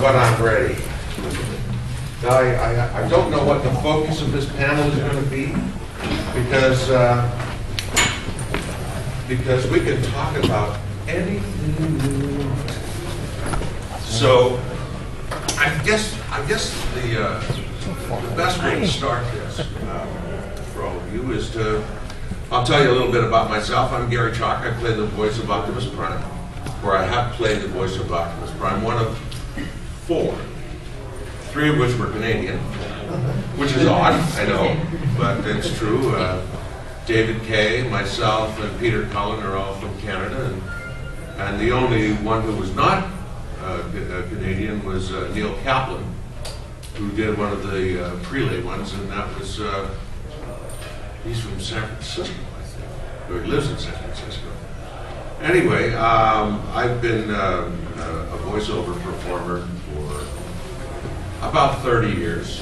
but I'm ready. I, I, I don't know what the focus of this panel is gonna be, because, uh, because we can talk about anything. So, I guess, I guess the, uh, the best way to start this, uh, for all of you, is to, I'll tell you a little bit about myself. I'm Garry Chalk. I play the voice of Optimus Prime, or I have played the voice of Optimus Prime, one of four, three of which were Canadian, which is odd, I know, but it's true. Uh, David Kaye, myself, and Peter Cullen are all from Canada, and, and the only one who was not uh, uh, Canadian was uh, Neil Kaplan, who did one of the uh, prelay ones, and that was, uh, he's from San Francisco, I think, or he lives in San Francisco. Anyway, um, I've been um, a a voiceover performer for about 30 years.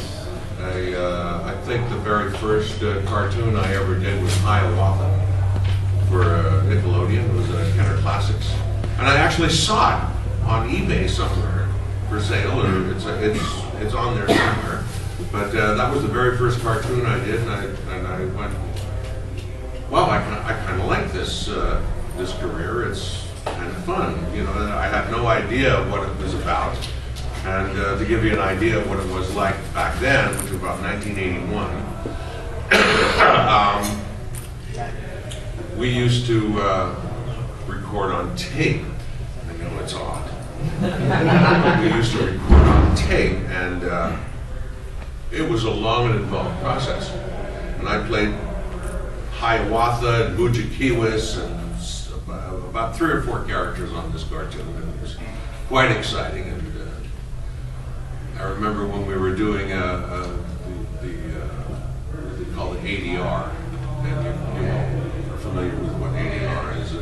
I, uh, I think the very first uh, cartoon I ever did was Hiawatha for uh, Nickelodeon. It was uh, Kenner Classics. And I actually saw it on eBay somewhere for sale, or it's, it's, it's on there somewhere. But uh, that was the very first cartoon I did, and I, and I went, wow, I, I kind of like this, uh, this career. It's kind of fun. You know, I had no idea what it was about. And uh, to give you an idea of what it was like back then, which was about 1981, um, we used to uh, record on tape. I know it's odd. we used to record on tape, and uh, it was a long and involved process. And I played Hiawatha and Mudjekeewis and about three or four characters on this cartoon. and It was quite exciting. And uh, I remember when we were doing uh, uh, the, the uh, what they call the ADR, and you, you know, are familiar with what ADR is,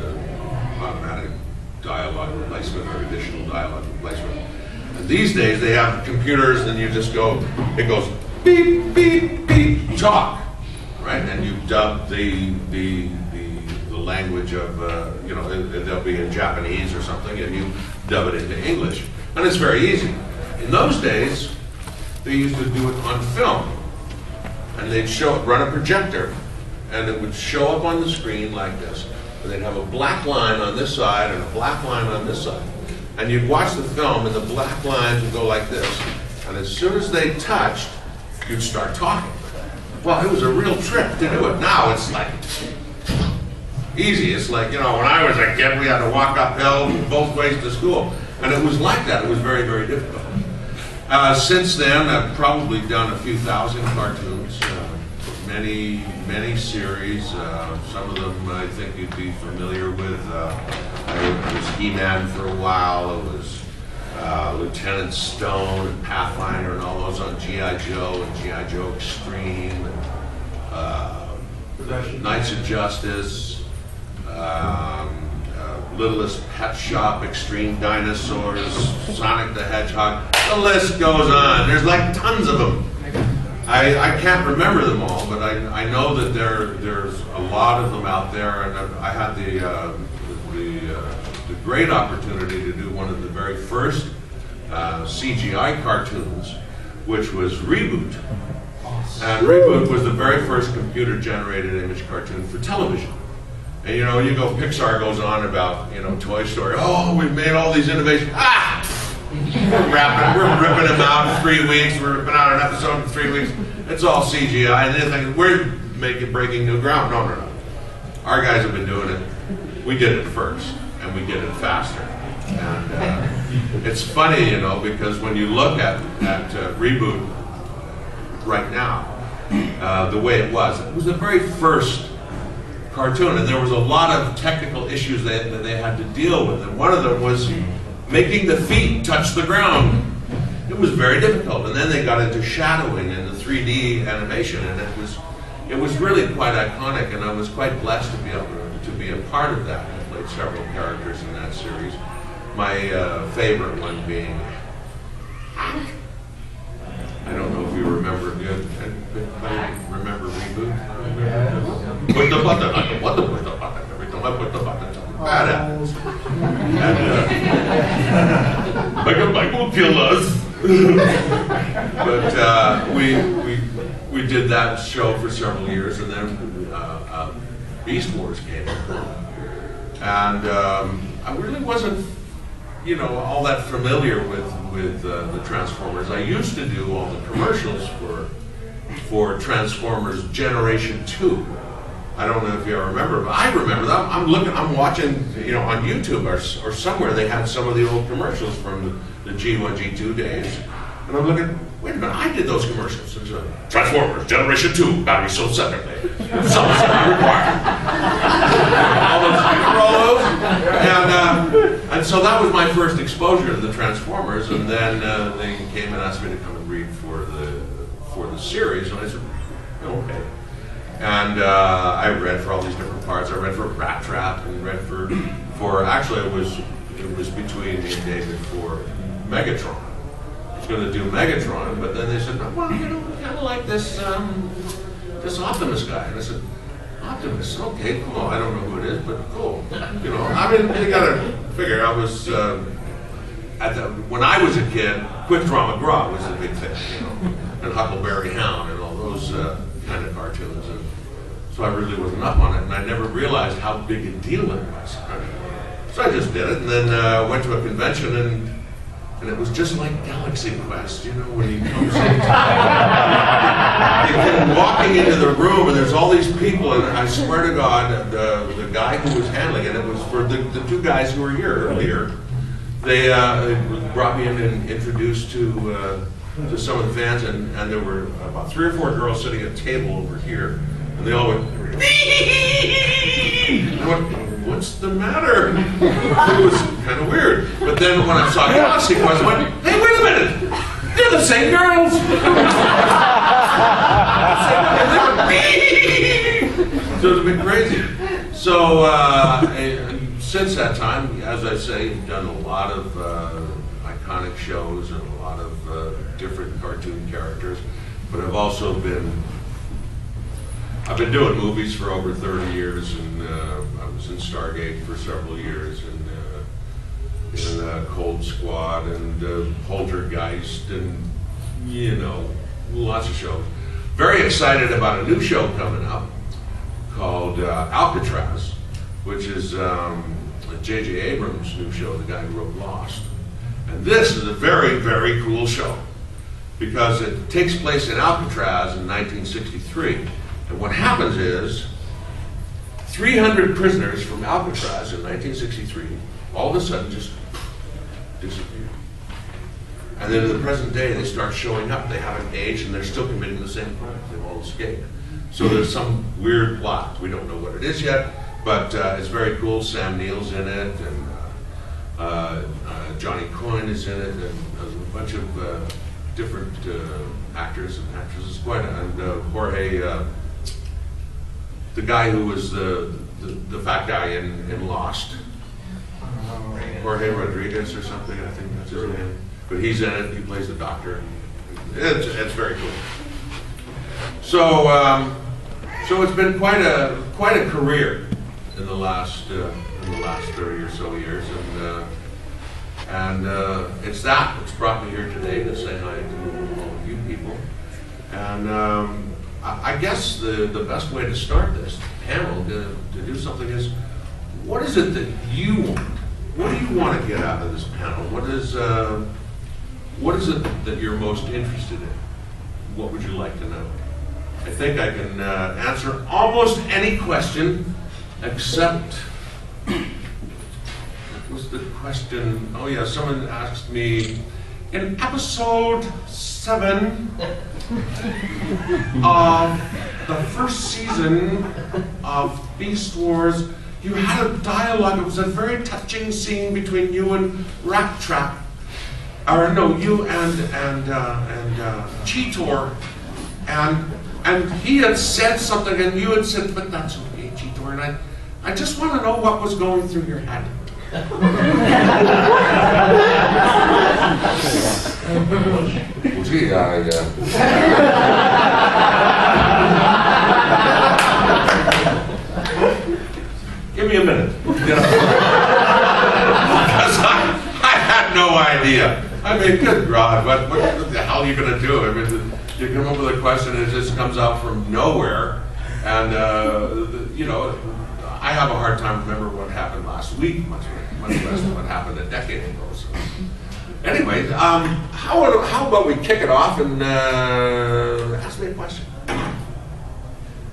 automatic dialogue replacement or additional dialogue replacement. And these days they have computers, and you just go, it goes beep beep beep talk, right? And you dub the, the language of uh, you know they'll be in Japanese or something, and you dub it into English, and it's very easy. In those days, they used to do it on film, and they'd show run a projector, and it would show up on the screen like this. And they'd have a black line on this side and a black line on this side. And you'd watch the film, and the black lines would go like this. And as soon as they touched, you'd start talking. Well, it was a real trip to do it. Now it's like easy. It's like, you know, when I was a kid, we had to walk uphill both ways to school. And it was like that. It was very, very difficult. Uh, since then, I've probably done a few thousand cartoons, uh, many, many series. Uh, some of them I think you'd be familiar with. Uh, I was He-Man for a while. It was uh, Lieutenant Stone and Pathfinder and all those on G.I. Joe and G.I. Joe Extreme. And, uh, Knights of Justice, um, uh, Littlest Pet Shop, Extreme Dinosaurs, Sonic the Hedgehog. The list goes on. There's like tons of them. I, I can't remember them all, but I, I know that there there's a lot of them out there, and I I had the uh, the, uh, the great opportunity to do one of the very first uh, CGI cartoons, which was Reboot. And Reboot was the very first computer-generated image cartoon for television. And you know, you go, Pixar goes on about, you know, Toy Story. Oh, we've made all these innovations. Ah! We're wrapping, we're ripping them out in three weeks. We're ripping out an episode in three weeks. It's all CGI. And then think we're making breaking new ground. No, no, no. Our guys have been doing it. We did it first, and we did it faster. And uh, it's funny, you know, because when you look at at uh, reboot right now, uh, the way it was, it was the very first cartoon, and there was a lot of technical issues that, that they had to deal with. And one of them was making the feet touch the ground. It was very difficult. And then they got into shadowing and the 3D animation, and it was it was really quite iconic. And I was quite blessed to be able to, to be a part of that. I played several characters in that series. My uh, favorite one being I don't know if you remember good. Anybody remember reboot? Put the button on the button. Put the button. Every time I put the button on, badass. And, uh, Michael, Mike will kill us. but uh, we, we, we did that show for several years, and then uh, uh, Beast Wars came. And um, I really wasn't, you know, all that familiar with, with uh, the Transformers. I used to do all the commercials for, for Transformers Generation 2 I don't know if you all remember, but I remember that. I'm looking, I'm watching, you know, on YouTube or, or somewhere they had some of the old commercials from the, the G1, G2 days. And I'm looking, wait a minute, I did those commercials. A Transformers Generation 2, battery sold separately. Some required. all those, all. And, uh, and so that was my first exposure to the Transformers. And then uh, they came and asked me to come and read for the, for the series. And I said, okay. And uh, I read for all these different parts. I read for Rat Trap and read for, for actually it was it was between me and David for Megatron. I was going to do Megatron, but then they said, well, you know, kind of like this um, this Optimus guy. And I said, Optimus, okay, cool. I don't know who it is, but cool. You know, I mean, you got to figure. I was uh, at the when I was a kid, Quick Draw McGraw was a big thing, you know, and Huckleberry Hound and all those uh, kind of cartoons. And, so I really wasn't up on it, and I never realized how big a deal it was. So I just did it, and then uh, went to a convention, and and it was just like Galaxy Quest, you know, when he comes in. come walking into the room, and there's all these people, and I swear to God, the, the guy who was handling it, it was for the, the two guys who were here earlier, they uh, brought me in and introduced to, uh, to some of the fans, and, and there were about three or four girls sitting at a table over here and they all went, went what's the matter? it was kind of weird. But then when I saw Galaxy Quest, I went, hey, wait a minute. They're the same girls. so it's been crazy. So uh, since that time, as I say, I've done a lot of uh, iconic shows and a lot of uh, different cartoon characters, but I've also been I've been doing movies for over 30 years, and uh, I was in Stargate for several years, and uh, in uh, Cold Squad, and uh, Poltergeist, and you know, lots of shows. Very excited about a new show coming up called uh, Alcatraz, which is J.J. Um, Abrams' new show, the guy who wrote Lost. And this is a very, very cool show because it takes place in Alcatraz in 1963 and what happens is 300 prisoners from Alcatraz in 1963 all of a sudden just disappear. And then in the present day, they start showing up. They haven't aged and they're still committing the same crimes. They've all escaped. So there's some weird plot. We don't know what it is yet, but uh, it's very cool. Sam Neill's in it, and Jonny Coyne is in it, and a bunch of uh, different uh, actors and actresses. Quite, and Jorge the guy who was the, the, the fat guy in, in Lost. Jorge Rodriguez or something, I think that's his name. But he's in it, he plays the doctor. It's, it's very cool. So, um, so it's been quite a quite a career in the last uh, in the last 30 or so years, and uh, and uh, it's that that's brought me here today to say hi to all of you people. And um, I guess the, the best way to start this panel to, to do something is, what is it that you want? What do you want to get out of this panel? What is, uh, what is it that you're most interested in? What would you like to know? I think I can uh, answer almost any question except was the question? Oh yeah, someone asked me in episode seven of the first season of Beast Wars, you had a dialogue. It was a very touching scene between you and Rat Trap, or no, you and and uh, and uh, Cheetor, and and he had said something, and you had said, "But that's okay, Cheetor." And I, I just want to know what was going through your head. well, gee, I. Uh... Give me a minute. You know? because I, I had no idea. I mean, good God, what, what the hell are you gonna do? I mean, you come up with a question, and it just comes out from nowhere. And, uh, you know, I have a hard time remembering what happened last week, much, much less what happened a decade ago. So. Anyway, um, how, how about we kick it off and uh, ask me a question?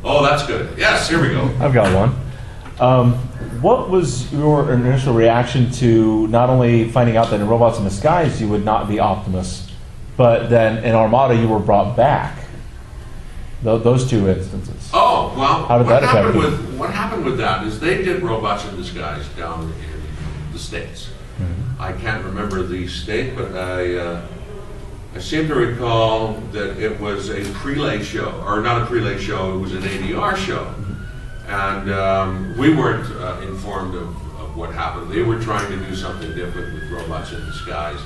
Oh, that's good. Yes, here we go. I've got one. Um, what was your initial reaction to not only finding out that in Robots in Disguise you would not be Optimus, but then in Armada you were brought back? Tho- those two instances. Oh, well, How did what that affect happened you? with, what happened with that is they did Robots in Disguise down in the States. Mm-hmm. I can't remember the state, but I, uh, I seem to recall that it was a prelay show, or not a prelay show, it was an ADR show. And um, we weren't uh, informed of, of what happened. They were trying to do something different with Robots in Disguise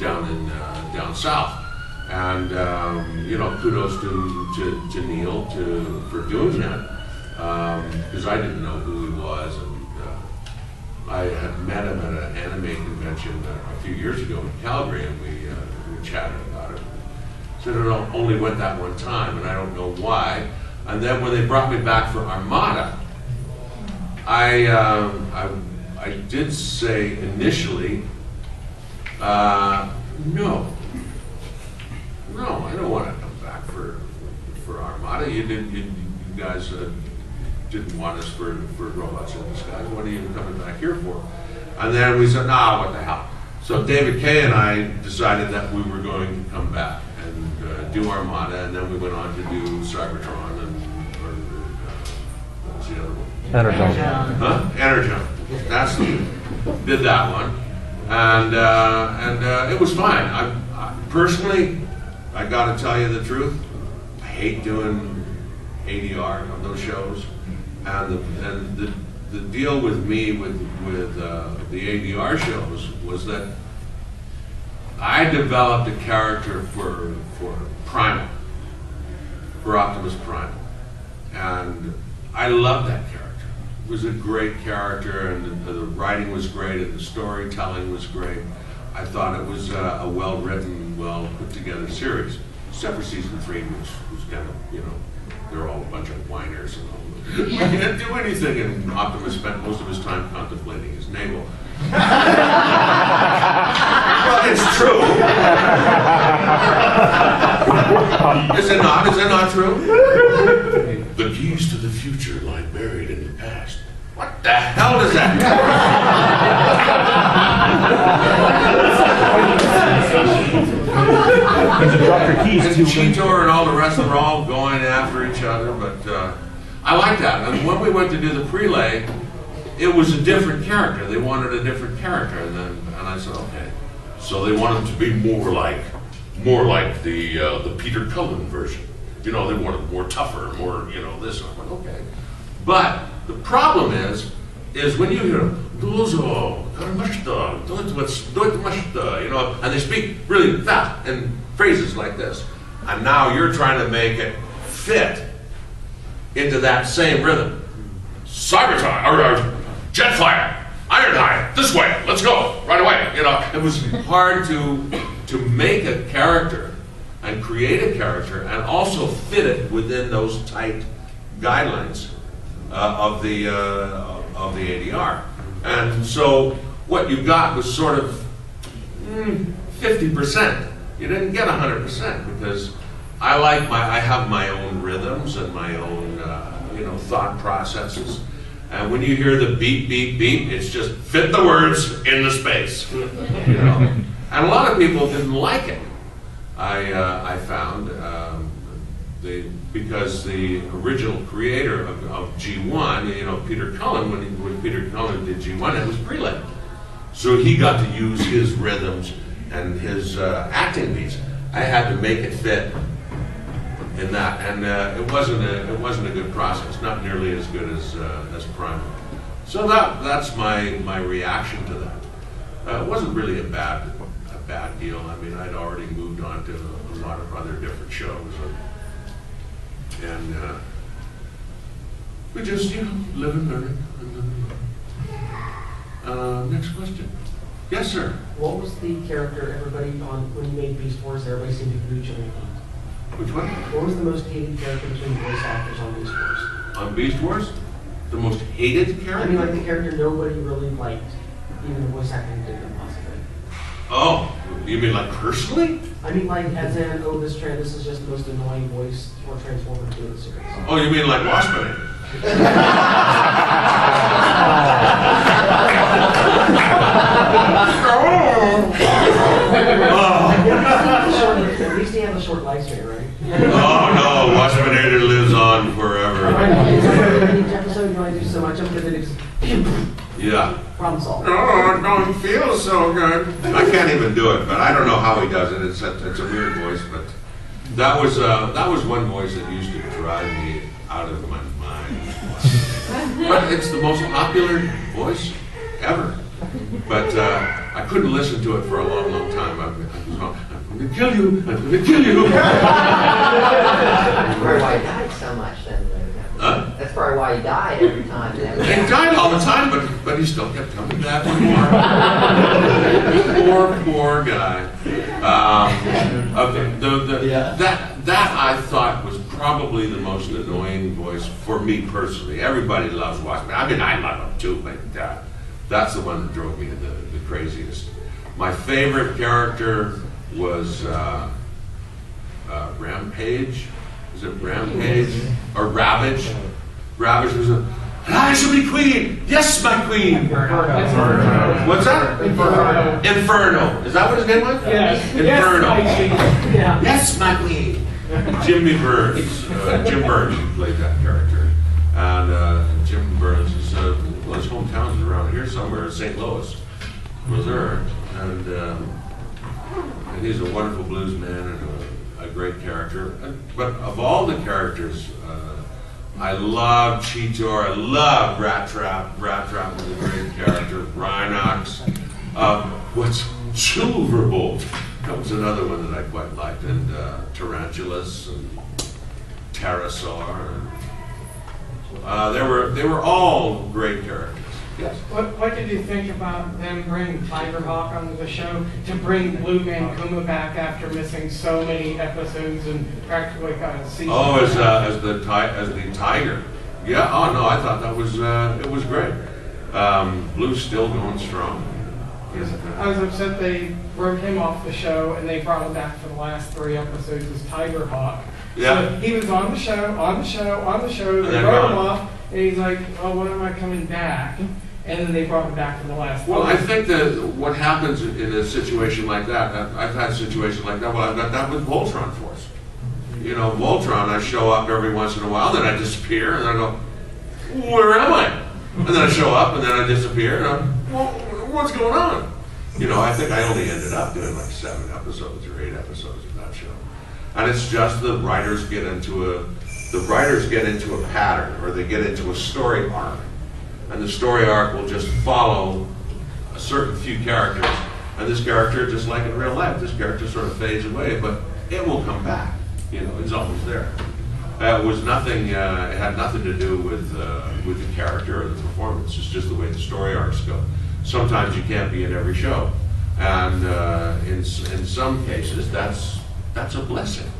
down in, uh, down south. And, um, you know, kudos to, to, to Neil to, for doing that. Because I didn't know who he was. And uh, I had met him at an anime convention uh, a few years ago in Calgary, and we, uh, we chatted about it. Said it o- only went that one time, and I don't know why. And then when they brought me back for Armada, I, um, I, I did say initially, uh, no. No, I don't want to come back for, for Armada. You didn't, you, you guys uh, didn't want us for, for Robots in Disguise. What are you coming back here for? And then we said, nah, what the hell. So David Kaye and I decided that we were going to come back and uh, do Armada, and then we went on to do Cybertron and, or, uh, what was the other one? Energon. Huh? Energon. That's the, did that one, and uh, and uh, it was fine. I, I personally, I got to tell you the truth. I hate doing ADR on those shows, and the and the, the deal with me with with uh, the ADR shows was that I developed a character for for Primal, for Optimus Primal, and I loved that character. It was a great character, and the, the writing was great, and the storytelling was great. I thought it was uh, a well-written, well-put-together series, except for season three, which was kind of, you know, they're all a bunch of whiners and all. We can't do anything, and Optimus spent most of his time contemplating his navel. well, it's true. Is it not? Is it not true? The keys to the future lie buried in the past. What the hell does that Because you dropped your keys And too. Cheetor and all the rest of them are all going after each other, but uh, I like that. And when we went to do the prelay, it was a different character. They wanted a different character, and then and I said, okay. So they wanted to be more like, more like the uh, the Peter Cullen version. You know, they wanted more tougher, more you know this. And I went, okay. But the problem is, is when you hear Dozo, Karamashta, Doitmashta, you know, and they speak really fast in phrases like this, and now you're trying to make it fit into that same rhythm. Cybertron, or, or Jetfire, Ironhide, this way, let's go, right away. You know, it was hard to to make a character and create a character and also fit it within those tight guidelines uh, of the uh, of the ADR. And so what you got was sort of fifty percent. You didn't get hundred percent because I like my I have my own rhythms and my own uh, you know thought processes. And when you hear the beep beep beep, it's just fit the words in the space. You know, and a lot of people didn't like it. I uh, I found. Um, the, because the original creator of, of G1, you know, Peter Cullen, when, he, when Peter Cullen did G1, it was pre-lit. So he got to use his rhythms and his uh, acting beats. I had to make it fit in that, and uh, it wasn't a it wasn't a good process, not nearly as good as uh, as Primal. So that that's my my reaction to that. Uh, it wasn't really a bad a bad deal. I mean, I'd already moved on to a lot of other different shows. And uh, we just, you know, live and learn. And, uh, uh, next question. Yes, sir. What was the character everybody on, when you made Beast Wars, everybody seemed to mutually hate? Which one? What was the most hated character between voice actors on Beast Wars? On Beast Wars? The most hated character. I mean, like the character nobody really liked, even the voice actor did them possibly. Oh, you mean like personally? I mean, like, as in, oh, this trans, this is just the most annoying voice or transformer to do the series. Oh, you mean like Waspinator? Oh, At least he had a short lifespan, right? oh no, Waspinator lives on forever. Each episode, you only do so much of it, Yeah. Problem solved. Oh, it don't feel so good. I can't even do it, but I don't know how he does it. It's a, it's a weird voice, but that was uh, that was one voice that used to drive me out of my mind. But it's the most popular voice ever. But uh, I couldn't listen to it for a long, long time. I, I was going, I'm going to kill you. I'm going to kill you. That's probably why so much then. Huh? That's probably why he died every time. He died all the time, but, but he still kept coming back for more. poor, poor guy. Um, okay, the, the, that, that I thought was probably the most annoying voice for me personally. Everybody loves Watchmen. I mean, I love him too, but uh, that's the one that drove me to the, the craziest. My favorite character was uh, uh, Rampage. Is it Rampage or Ravage? Ravage was a. I shall be queen. Yes, my queen. What's that? Inferno. Inferno. Is that what his name was? Yes. Inferno. Yeah. Yes, my queen. Jimmy Byrnes. Uh, Jim Byrnes played that character. And uh, Jim Byrnes is, uh, well, his hometown is around here somewhere, St. Louis, Missouri. And, um, and he's a wonderful blues man and a, a great character. But of all the characters, uh, I love Cheetor. I love Rat Trap. Rat Trap was a great character. Rhinox. Um, what's Silverbolt? That was another one that I quite liked. And uh, Tarantulas and Terrorsaur. And, uh, they were they were all great characters. Yes. What, what did you think about them bringing Tigerhawk onto the show to bring Blu Mankuma back after missing so many episodes and practically got a season? Oh, as uh, as the as the tiger. Yeah. Oh no, I thought that was uh, it was great. Um, Blu's still going strong. I was upset they wrote him off the show and they brought him back for the last three episodes as Tiger Hawk. Yeah. So he was on the show, on the show, on the show. They wrote him off, and he's like, "Oh, when am I coming back?" And then they brought him back for the last. Well, I think that what happens in a situation like that, I've- had situations like that. Well, I've got that with Voltron Force. You know, Voltron, I show up every once in a while, then I disappear, and I go, where am I? And then I show up, and then I disappear, and I'm, well, what's going on? You know, I think I only ended up doing like seven episodes or eight episodes of that show. And it's just the writers get into a, the writers get into a pattern, or they get into a story arc. And the story arc will just follow a certain few characters. And this character, just like in real life, this character sort of fades away, but it will come back. You know, it's always there. Uh, it was nothing. Uh, it had nothing to do with uh, with the character or the performance. It's just the way the story arcs go. Sometimes you can't be in every show, and uh, in in some cases, that's that's a blessing.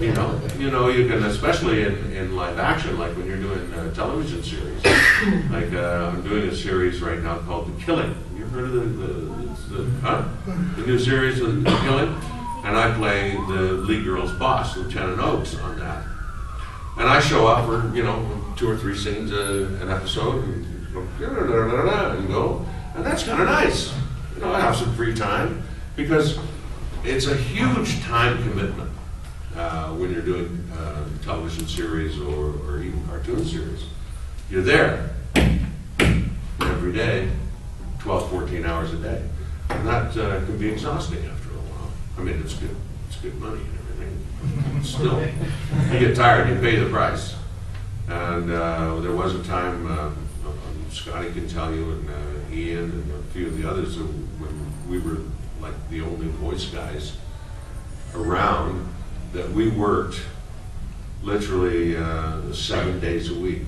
You know, you know, you can, especially in, in live action, like when you're doing a television series. like uh, I'm doing a series right now called The Killing. You've heard of the the, it's the, huh? the new series of The Killing? And I play the lead girl's boss, Lieutenant Oakes, on that. And I show up for you know two or three scenes a, an episode and go, go, and that's kind of nice. You know, I have some free time because it's a huge time commitment uh, when you're doing uh, television series or, or even cartoon series. You're there every day, 12, 14 hours a day. And that uh, can be exhausting after a while. I mean, it's good, it's good money and everything. Still, you get tired, you pay the price. And uh, there was a time, uh, um, Scotty can tell you, and uh, Ian and a few of the others, when we were like the only voice guys around, that we worked literally uh, seven days a week,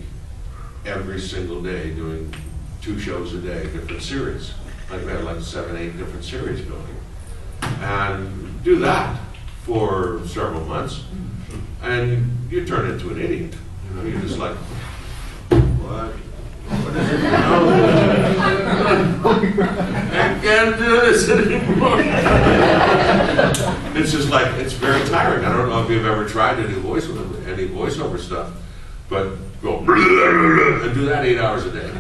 every single day, doing two shows a day, different series. like we had like seven, eight different series going. And do that for several months, and you turn into an idiot. You know, you're just like, what? What is it? I can't do this anymore. It's just like, it's very tiring. I don't know if you've ever tried to do voiceover, any voiceover stuff, but go and do that eight hours a day.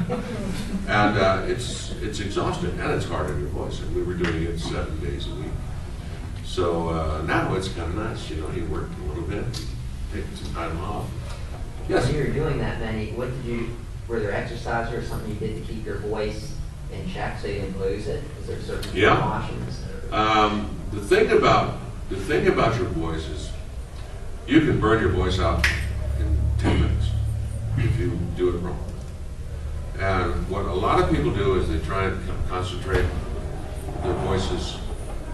And uh, it's, it's exhausting and it's hard on your voice. And we were doing it seven days a week. So uh, now it's kind of nice, you know, you work a little bit, take some time off. Yes? When you were doing that many, what did you, were there exercises or something you did to keep your voice in check so you didn't lose it? Is there certain Yeah. precautions? Um, the thing about the thing about your voice is you can burn your voice out in ten minutes if you do it wrong. And what a lot of people do is they try and concentrate their voices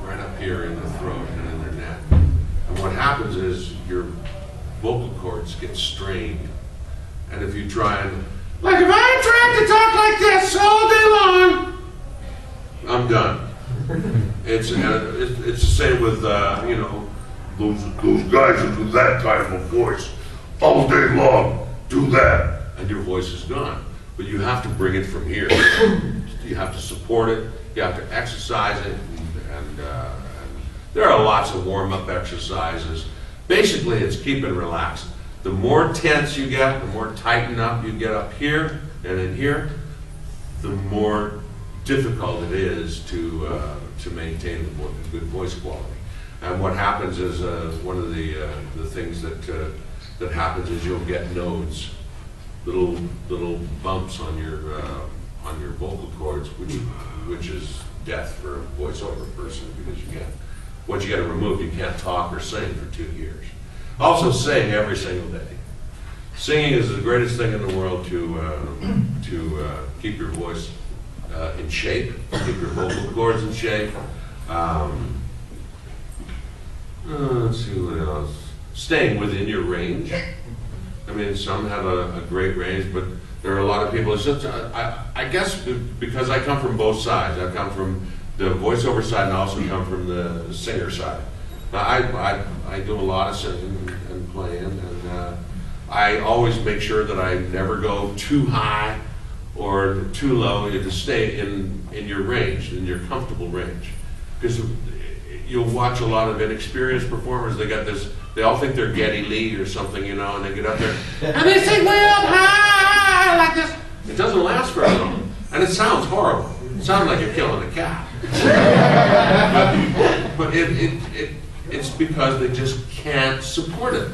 right up here in the throat and in their neck. And what happens is your vocal cords get strained. And if you try and like if I tried to talk like this all day long, I'm done. It's, uh, it's, the same with, uh, you know, those, those guys who do that type of voice all day long, do that, and your voice is gone. But you have to bring it from here. You have to support it, you have to exercise it, and, uh, and there are lots of warm-up exercises. Basically, it's keeping relaxed. The more tense you get, the more tightened up you get up here and in here, the more difficult it is to, uh, to maintain the vo- good voice quality. And what happens is, uh, one of the, uh, the things that, uh, that happens is you'll get nodes, little, little bumps on your, uh, on your vocal cords, which, which is death for a voiceover person, because you can't, once you get it removed, you can't talk or sing for two years. Also sing every single day. Singing is the greatest thing in the world to, uh, to keep your voice uh, in shape, keep your vocal cords in shape. Um, uh, let's see what else. Staying within your range. I mean, some have a, a great range, but there are a lot of people. It's just, uh, I, I guess because I come from both sides. I come from the voiceover side and I also come from the singer side. Now, I, I, I do a lot of singing and playing, and uh, I always make sure that I never go too high or too low. You just stay in, in your range, in your comfortable range. Because you'll watch a lot of inexperienced performers. They got this. They all think they're Geddy Lee or something, you know, and they get up there and they sing way up high like this. It doesn't last very long, and it sounds horrible. It sounds like you're killing a cat. but but it, it, it, it's because they just can't support it.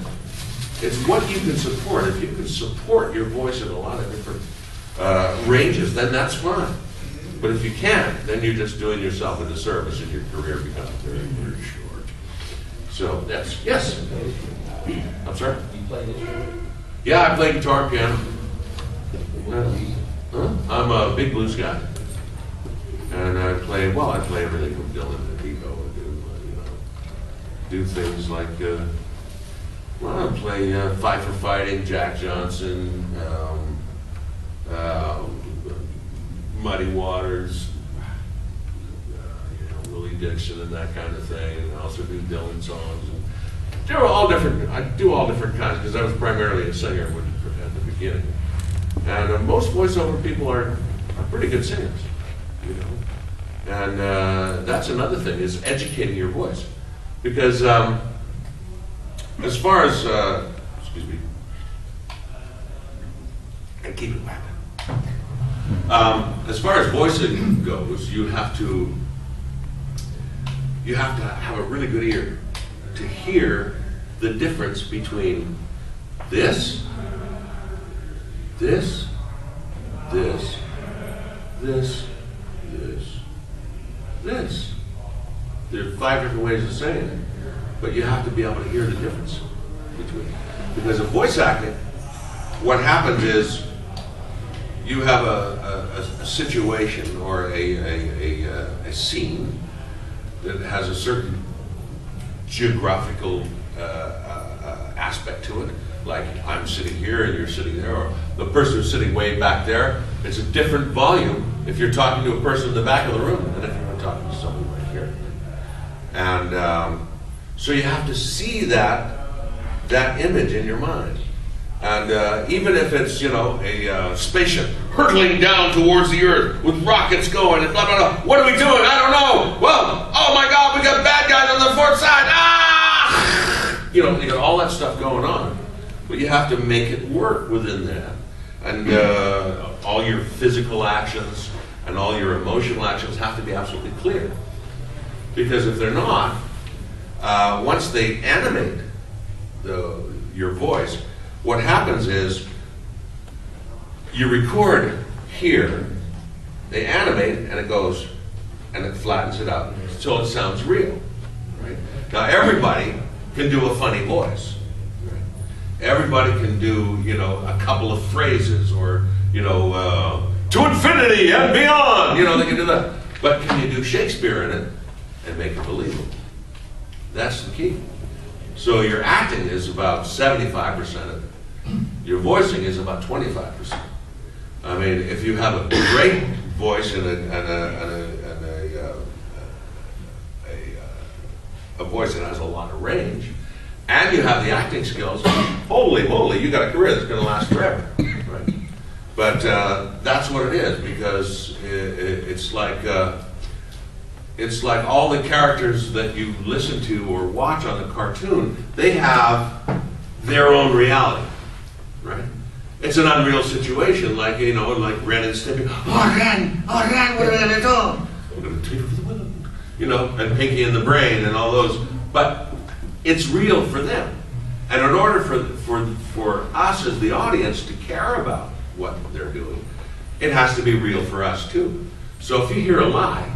It's what you can support. If you can support your voice in a lot of different uh, ranges, then that's fine. But if you can't, then you're just doing yourself a disservice and your career becomes very, very short. So, yes, yes. I'm sorry? You play guitar? Yeah, I play guitar, piano. Huh? I'm a big blues guy. And I play, well, I play everything from Dylan to Devo and do, uh, you know, do things like, uh, well, I play uh, Five for Fighting, Jack Johnson, um, uh, Muddy Waters, uh, you know, Willie Dixon and that kind of thing. And I also do Dylan songs. And they're all different. I do all different kinds because I was primarily a singer at the beginning. And uh, most voiceover people are, are pretty good singers, you know. And uh, that's another thing is educating your voice, because um, as far as uh, excuse me, and keep it back. Um, as far as voicing goes, you have to you have to have a really good ear to hear the difference between this, this, this, this, this, this. There are five different ways of saying it, but you have to be able to hear the difference between. Because in voice acting, what happens is you have a, a, a situation or a, a, uh, scene that has a certain geographical uh, uh, uh, aspect to it. Like I'm sitting here and you're sitting there, or the person who's sitting way back there. It's a different volume if you're talking to a person in the back of the room than if you're talking to someone right here. And um, so you have to see that that image in your mind. And uh, even if it's, you know, a uh, spaceship hurtling down towards the Earth with rockets going and blah, blah, blah. What are we doing? I don't know. Well, oh my God, we got bad guys on the fourth side. Ah! You know, you got all that stuff going on. But you have to make it work within that. And uh, all your physical actions and all your emotional actions have to be absolutely clear. Because if they're not, uh, once they animate the, your voice, what happens is you record here, they animate and it goes, and it flattens it out until it sounds real. Right? Now everybody can do a funny voice. Everybody can do, you know, a couple of phrases or, you know, uh, to infinity and beyond. You know, they can do that. But can you do Shakespeare in it and make it believable? That's the key. So your acting is about 75% of it. Your voicing is about 25%. I mean, if you have a great voice and a, and a, and a, and a, uh, a, uh, a voice that has a lot of range, and you have the acting skills, holy moly, you got a career that's going to last forever. Right? But uh, that's what it is because i i it's like uh, it's like all the characters that you listen to or watch on the cartoon. They have their own reality, right? It's an unreal situation, like you know, like Ren and Stimpy. Oh, Ren! Oh, Ren! What are we gonna do? We're gonna take it for the wind. You know, and Pinky and the Brain and all those. But it's real for them. And in order for, for, for us as the audience to care about what they're doing, it has to be real for us too. So if you hear a lie,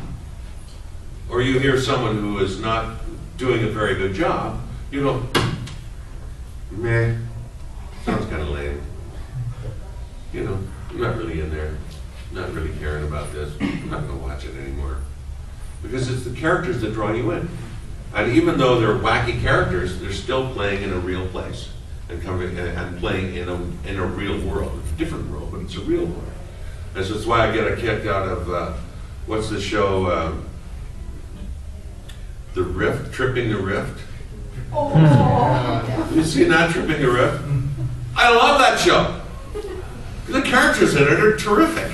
or you hear someone who is not doing a very good job, you go, meh, sounds kind of lame. You know, I'm not really in there, not really caring about this. I'm not going to watch it anymore. Because it's the characters that draw you in. And even though they're wacky characters, they're still playing in a real place and coming and playing in a in a real world. It's a different world, but it's a real world. And so that's why I get a kick out of uh, what's the show, uh, The Rift, Tripping the Rift. You see, that Tripping the Rift? I love that show. The characters in it are terrific.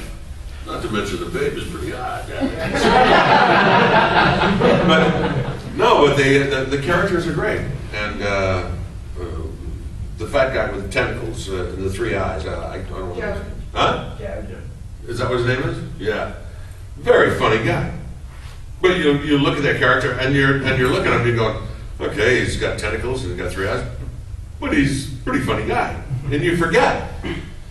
Not to mention the babe is pretty hot. but no, but they the, the characters are great, and uh, uh, the fat guy with the tentacles uh, and the three eyes. Uh, I, I don't know. What his- huh? Is that what his name is? Yeah. Very funny guy. But you you look at that character and you're and you're looking at him and you're going, okay, he's got tentacles and he's got three eyes, but he's a pretty funny guy, and you forget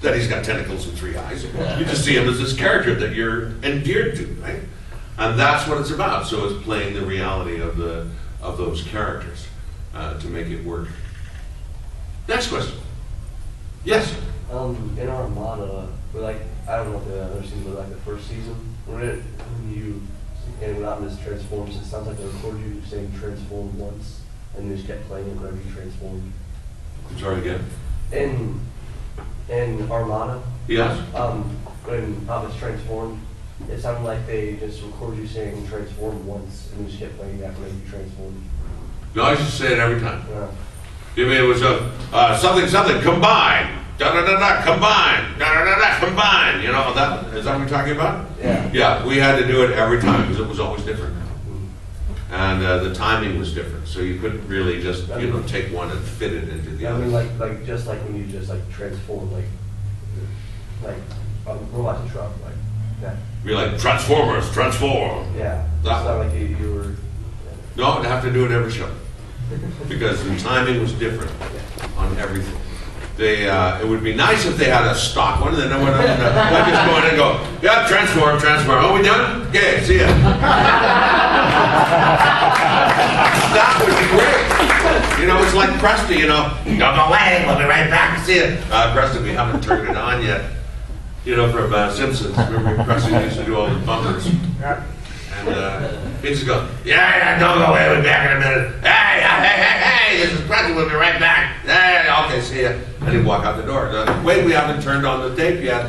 that he's got tentacles and three eyes. You just see him as this character that you're endeared to, right? And that's what it's about. So it's playing the reality of the of those characters uh, to make it work. Next question. Yes. Um, in Armada, we like, I don't know if the other season, but like the first season, when it, when you, and Optimus transforms, it sounds like they recorded you saying transform once, and they just kept playing it whenever you transformed. I'm sorry again. In, in Armada, Yes. um, when Optimus transformed, it sounded like they just recorded you saying transform once, and just kept playing that whenever you transformed. No, I should say it every time. Yeah. You mean it was a uh, something something combine da da da da combine da da da da combine. You know that is that what you're talking about? Yeah. Yeah, we had to do it every time because it was always different, and uh, the timing was different. So you couldn't really just you know take one and fit it into the other. I other. mean, like, like, just like when you just like transform, like, like, a robot to truck, like, that, Be like Transformers, transform. yeah. That It's not like you, you were, No, I'd have to do it every show because the timing was different on everything. They, uh, it would be nice if they had a stock one, and then I would just go in and go, yeah, transform, transform. Oh, we done? Okay, see ya. that would be great. You know, it's like Krusty, you know, go away, we'll be right back. See ya. Uh, we haven't turned it on yet. You know, from uh, Simpsons. Remember Krusty used to do all the bumpers. And uh, he just go, yeah, yeah, don't go away, we'll be back in a minute. Hey, hey, hey, hey, this is Preston, we'll be right back. Hey, okay, see ya. And he'd walk out the door. Wait, we haven't turned on the tape yet.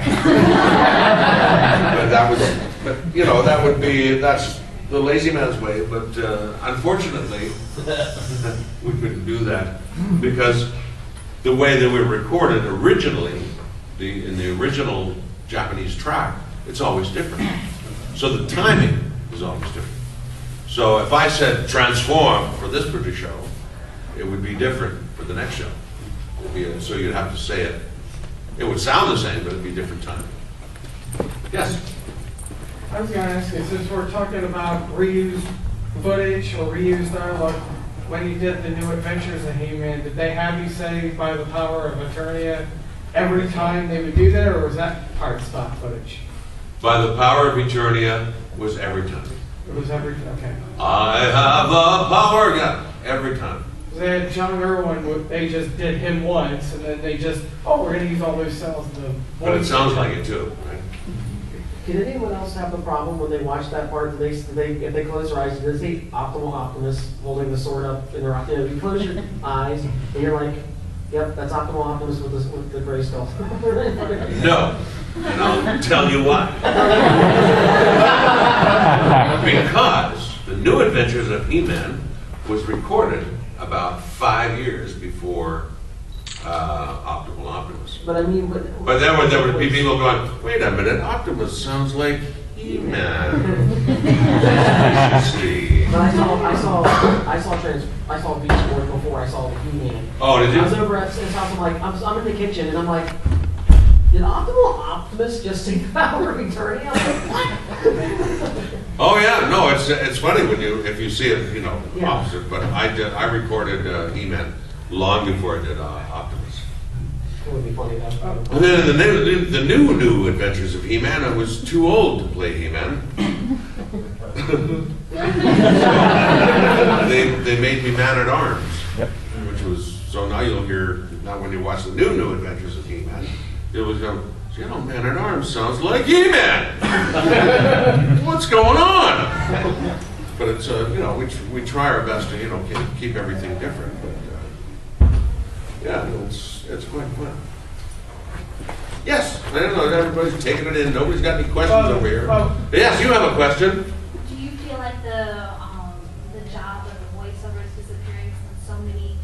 but that was but you know, that would be, that's the lazy man's way, but uh, unfortunately, we couldn't do that because the way that we recorded originally, the, in the original Japanese track, it's always different. So the timing always different. So if I said transform for this particular show, it would be different for the next show. It'd be a- So you'd have to say it, it would sound the same, but it'd be different timing. Yes? I was gonna ask you, since we're talking about reused footage or reused dialogue, when you did the New Adventures of He-Man, did they have you say by the power of Eternia every time they would do that, or was that part stock footage? By the power of Eternia was every time. It was every, time, okay. I have the power, yeah, every time. They had John Erwin, they just did him once, and then they just, oh, we're gonna use all those cells in the. But it sounds like it too, right? Did anyone else have a problem when they watched that part, did they, did they, if they close their eyes, did they see Optimal Optimus holding the sword up in their, you know, you close your eyes, and you're like, yep, that's Optimal Optimus with the, with the Grayskull. No, and I'll tell you why. Because the New Adventures of He-Man was recorded about five years before uh, Optimal Optimus. But I mean, but. But then when there would be people going, wait a minute, Optimus sounds like He-Man. See. But I saw, I saw, I saw trans, I saw Beast Wars before I saw the He-Man. Oh, did you? I was over at his house, I'm like, I'm, I'm in the kitchen, and I'm like, did Optimal Optimus just the power of Eternia? I'm like, what? Oh, yeah, no, it's, it's funny when you, if you see it, you know, Yeah. opposite, but I did, I recorded uh, He-Man long before I did uh, Optimus. It would be funny though. And then the new, the new, new Adventures of He-Man, I was too old to play He-Man. They, they made me man at arms. Yep. Which was, so now you'll hear, now when you watch the new, new Adventures of He-Man, it was go, you know, man at arms sounds like He-Man. What's going on? But it's, uh, you know, we, tr- we try our best to, you know, keep, keep everything different, but, uh, yeah, it's, it's quite fun. Yes, I don't know, everybody's taking it in, nobody's got any questions Well, over here. well- Yes, you have a question? Feel like the, um, the job of the voiceover is disappearing since so many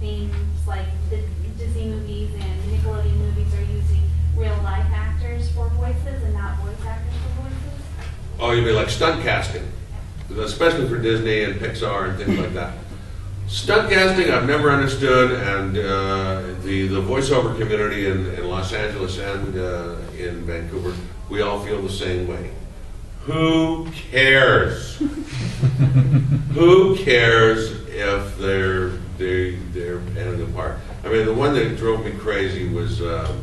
things like the Disney movies and Nickelodeon movies are using real life actors for voices and not voice actors for voices? Oh, you mean like stunt casting, especially for Disney and Pixar and things like that. Stunt casting, I've never understood, and uh, the the voiceover community in, in Los Angeles and uh, in Vancouver, we all feel the same way. Who cares? Who cares if they're they they're playing the part? I mean, the one that drove me crazy was um,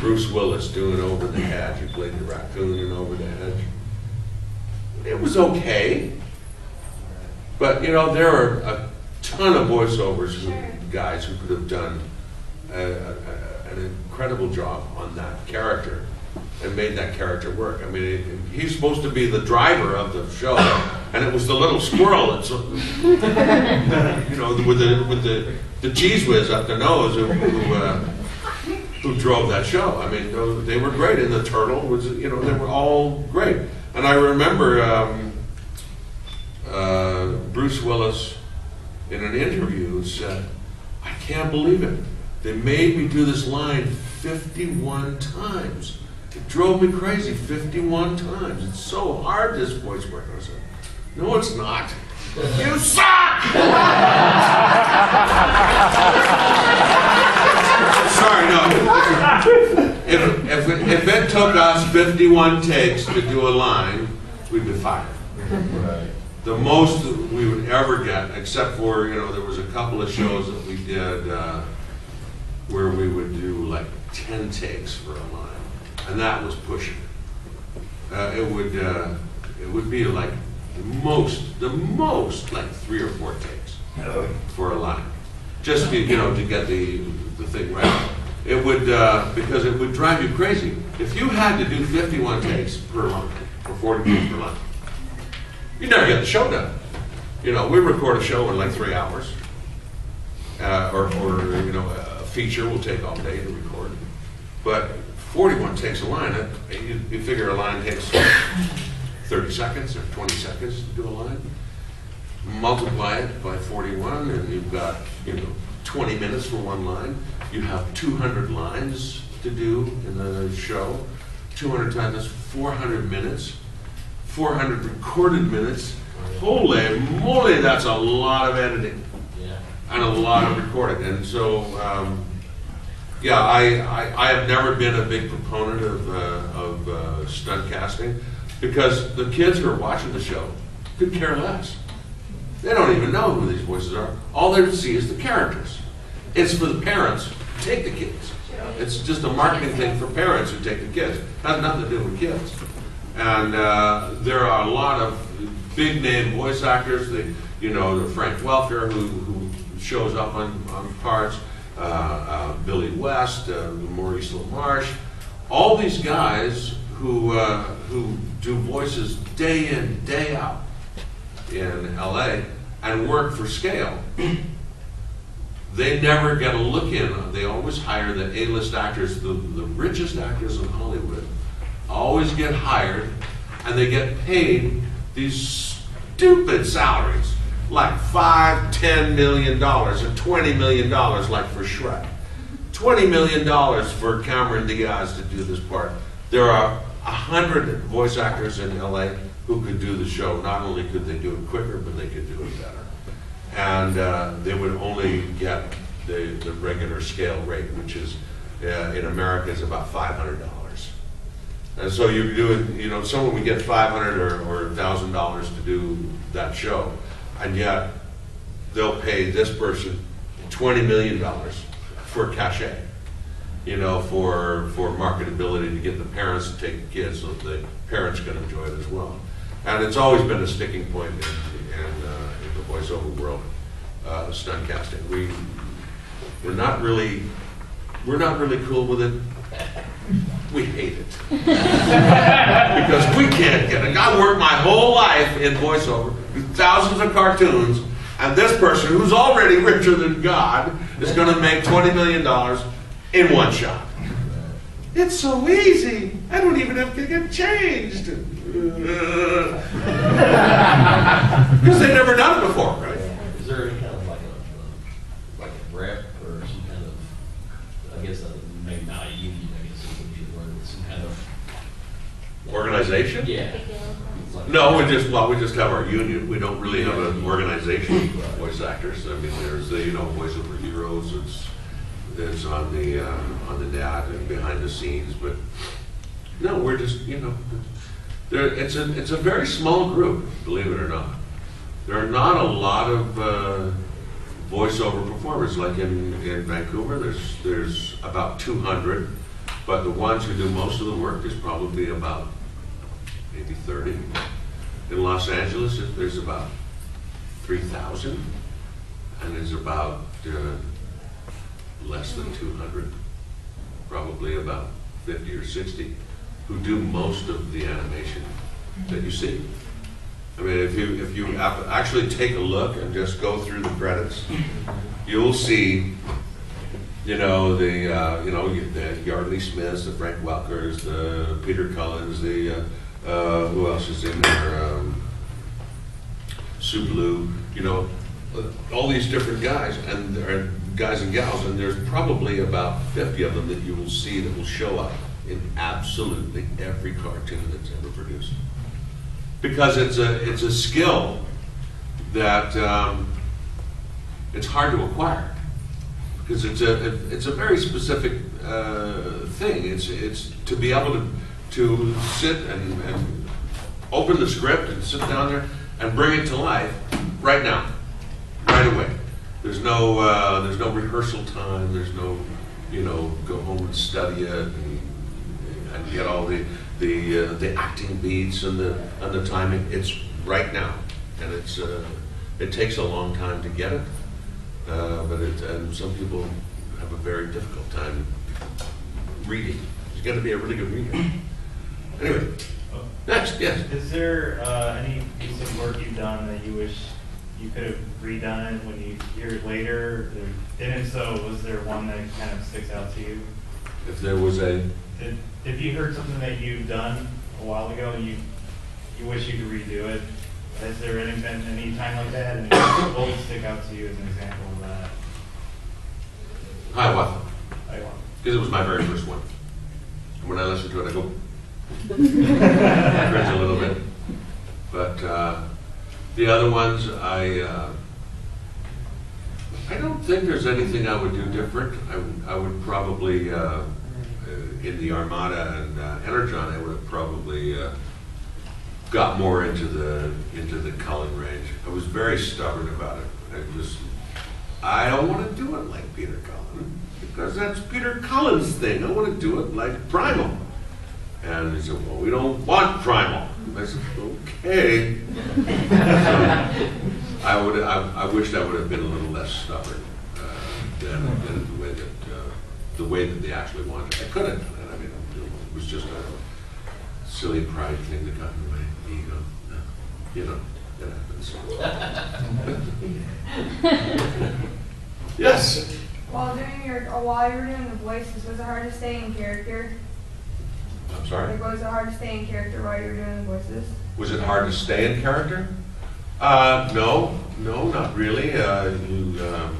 Bruce Willis doing Over the Hedge. He played the raccoon in Over the Hedge it was okay. But, you know, there are a ton of voiceovers, who, guys who could have done a, a, an incredible job on that character and made that character work. I mean, it, he's supposed to be the driver of the show, and it was the little squirrel that's, you know, with the, with the, the cheese whiz up the nose who, who, uh, who drove that show. I mean, they were great, and the turtle was, you know, they were all great. And I remember um, uh, Bruce Willis in an interview said, "I can't believe it. They made me do this line 51 times. It drove me crazy 51 times. It's so hard this voice work." I said, "No, it's not. You suck." Sorry, no. If, if, it- if it took us 51 takes to do a line, we'd be fired. The most we would ever get, except for, you know, there was a couple of shows that we did uh, where we would do like 10 takes for a line, and that was pushing. it. Uh, It would, uh, it would be like the most, the most, like three or four takes for a line, just to, you know, to get the, the thing right. It would, uh, because it would drive you crazy. If you had to do 51 takes per line, or 40 takes per line, you never get the show done. You know, we record a show in like three hours. Uh, or, or, you know, a feature will take all day to record. But 41 takes a line, uh, you, you figure a line takes 30 seconds or 20 seconds to do a line. Multiply it by 41, and you've got, you know, 20 minutes for one line. You have 200 lines to do in the show. 200 times, that's 400 minutes. 400 recorded minutes. Holy moly, that's a lot of editing Yeah. and a lot of recording. And so, um, yeah, I, I, I have never been a big proponent of, uh, of uh, stunt casting because the kids who are watching the show could care less. They don't even know who these voices are. All they see is the characters. It's for the parents to take the kids. It's just a marketing thing for parents who take the kids. Has nothing to do with kids. And uh, there are a lot of big name voice actors. The, you know, the Frank Welker who, who shows up on, on parts, Billy West, uh, Maurice LaMarche. All these guys who uh, who do voices day in day out in LA and work for scale. They never get a look in. They always hire the A-list actors, the, the richest actors in Hollywood, always get hired, and they get paid these stupid salaries, like five, ten million dollars, or twenty million dollars, like for Shrek. Twenty million dollars for Cameron Diaz to do this part. There are a hundred voice actors in LA who could do the show. Not only could they do it quicker, but they could do it better and uh, they would only get the, the regular scale rate, which is, uh, in America, is about five hundred dollars. And so you do it, you know, someone would get five hundred or, or thousand dollars to do that show, and yet they'll pay this person twenty million dollars for cachet, you know, for, for marketability to get the parents to take the kids so the parents can enjoy it as well. And it's always been a sticking point in, in, uh, in the voiceover world, uh, stunt casting. We, we're not really, we're not really cool with it. We hate it. Because we can't get it. I worked my whole life in voiceover, thousands of cartoons, and this person who's already richer than God is gonna make twenty million dollars in one shot. It's so easy. I don't even have to get changed. Because they've never done it before? Is there any kind of like a, like a rep or some kind of, I guess, uh, maybe not a union, I guess it would be the word, but some kind of. Organization? Yeah. No, we just, well, we just have our union. We don't really have an organization of voice actors. I mean, there's the, you know, Voice Over Heroes, it's, it's on the, uh, on the net and behind the scenes, but no, we're just, you know, there, it's a, it's a very small group, believe it or not. There are not a lot of, uh, voiceover performers, like in, in Vancouver, there's, there's about two hundred, but the ones who do most of the work is probably about maybe 30. In Los Angeles, there's about 3,000, and there's about uh, less than 200, probably about 50 or 60, who do most of the animation that you see. I mean, if you, if you actually take a look and just go through the credits, you'll see, you know, the, uh, you know, the Yardley Smiths, the Frank Welkers, the Peter Cullens, the, uh, uh, who else is in there? Um, Blu, you know, uh, all these different guys and guys and gals, and there's probably about 50 of them that you will see that will show up in absolutely every cartoon that's ever produced. Because it's a, it's a skill that um, it's hard to acquire. Because it's a, it's a very specific uh, thing. It's, it's to be able to, to sit and, and open the script and sit down there and bring it to life right now, right away. There's no, uh, there's no rehearsal time, there's no, you know, go home and study it and, and get all the, the, uh, the acting beats and the, and the timing. It's right now. And it's, uh, it takes a long time to get it. Uh, but it, and some people have a very difficult time reading. You gotta be a really good reader. Anyway, next, yes. Is there uh, any piece of work you've done that you wish you could have redone it when you hear it later? And if so, was there one that kind of sticks out to you? If there was a, If, if you heard something that you've done a while ago and you, you wish you could redo it. Has there any, been any time like that? And what would stick out to you as an example of that? Hiawatha, I want. because it was my very first one. And when I listen to it, I go, cringe a little bit. But uh, the other ones, I, uh, I don't think there's anything I would do different. I would, I would probably, uh, uh, in the Armada and uh, Energon, I would have probably uh, got more into the, into the Cullen range. I was very stubborn about it. I was, I don't want to do it like Peter Cullen, because that's Peter Cullen's thing. I want to do it like Primal. And he said, well, we don't want Primal. I said, okay. So, I would, I, I wished I would have been a little less stubborn uh, than, than the way that, uh, the way that they actually wanted. I could have done it. I mean, it was just a silly pride thing that got in the way, ego. You know, it happens. Yes. While doing your, while you were doing the voices, was it hard to stay in character? I'm sorry? Like, was it hard to stay in character while you were doing the voices? Was it hard to stay in character? Uh, no, no, not really. Uh, you, um,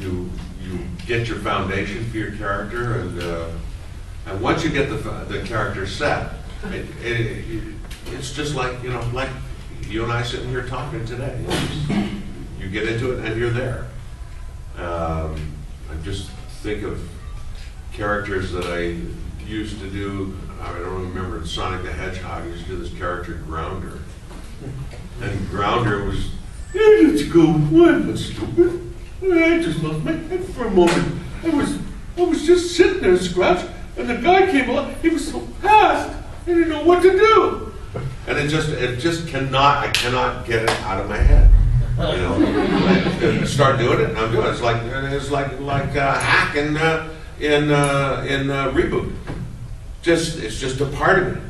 you, you get your foundation for your character, and uh, and once you get the the character set, it, it, it, it's just like you know, like you and I sitting here talking today. You, just- you get into it, and you're there. Um, I just think of characters that I used to do. I don't remember Sonic the Hedgehog. I used to do this character Grounder, and Grounder was, hey, let's go. What? What's stupid? I just lost my head for a moment. I was, I was just sitting there, Scratch, and the guy came along. He was so fast, I didn't know what to do. And it just, it just cannot, I cannot get it out of my head. You know, start doing it, and I'm doing it. It's like, it's like, like uh, in, uh, in, uh, in uh, ReBoot. Just, it's just a part of me.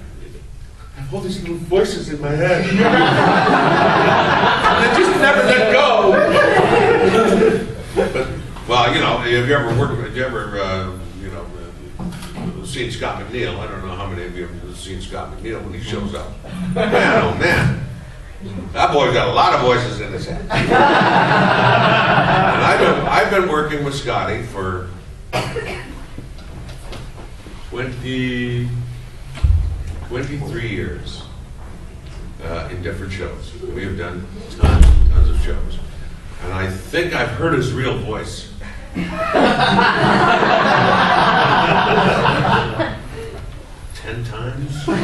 I have all these little voices in my head. and they just never let go. but, well, you know, have you ever worked, have you ever, uh, you know, uh, seen Scott McNeil? I don't know how many of you have seen Scott McNeil when he shows up. Man, oh man. That boy's got a lot of voices in his head. and I've been, I've been working with Scotty for 20, 23 years uh, in different shows. We have done tons and tons of shows. And I think I've heard his real voice. Ten times? But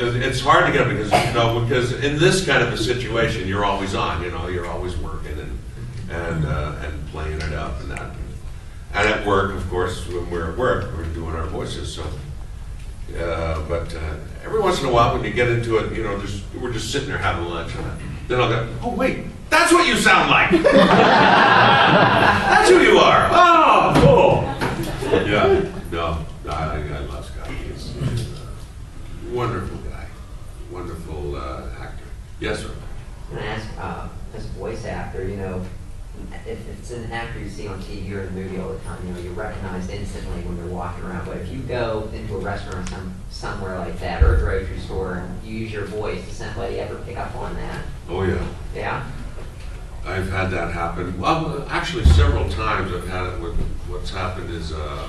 it's hard to get because, you know, because in this kind of a situation, you're always on, you know, you're always working and, and, uh, and playing it up and at work, of course, when we're at work, we're doing our voices, so. Uh, but, uh, every once in a while, when you get into it, you know, there's, we're just sitting there having lunch and then I'll go, oh, wait, that's what you sound like! That's who you are! Oh, cool! Yeah, no, I, I love Scott. He's he's a wonderful guy, wonderful uh, actor. Yes, sir. Can I ask, uh, as a voice actor, you know, if it's an actor you see on TV or in a movie all the time, you know, you're recognized instantly when they're walking around. But if you go into a restaurant some, somewhere like that, or a grocery store, and you use your voice, does anybody ever pick up on that? Oh, yeah. Yeah? I've had that happen. Well, actually, several times I've had it. With, what's happened is uh,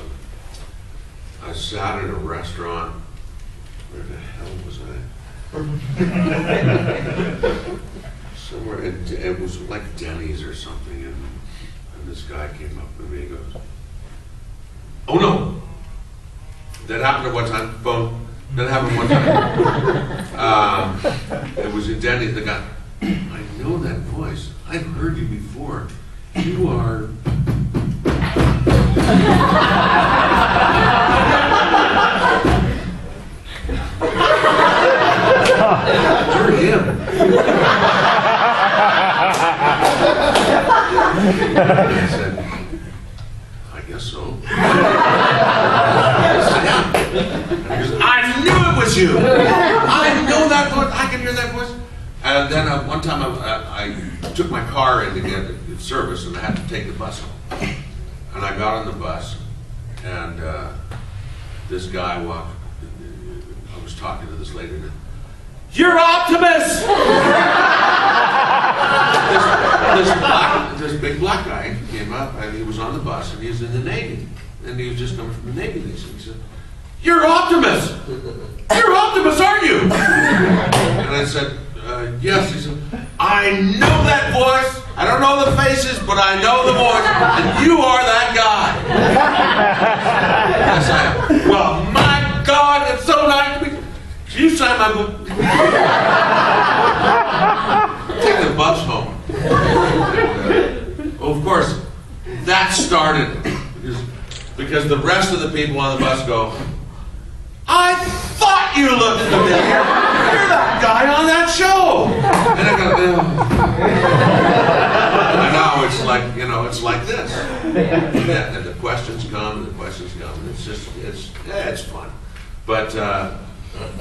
I sat in a restaurant. Where the hell was I? Somewhere. It, it was like Denny's or something, and, and this guy came up to me and goes, "Oh no, that happened at one time. Phone. That happened one time. um, it was in Denny's. The guy." I know that voice. I've heard you before. You are. You're him. I said, I guess so. He goes, I knew it was you. I know that voice. I can hear that voice. And then uh, one time I, I, I took my car in to get it serviced and I had to take the bus home. And I got on the bus and uh, this guy walked, I was talking to this lady. and, You're Optimus! this, this black, this big black guy came up and he was on the bus and he was in the Navy. And he was just coming from the Navy. And he said, You're Optimus! You're Optimus, aren't you? And I said, uh, Yes. He said, I know that voice. I don't know the faces, but I know the voice. And you are that guy. I said, Well, my God, it's so nice to you. You sign my book. Bus home. Well, of course, that started because, because the rest of the people on the bus go, I thought you looked familiar. You're that guy on that show. And I go, "Ugh." and now it's like, you know, it's like this. Yeah, and the questions come, and the questions come, and it's just, it's, yeah, it's fun. But uh,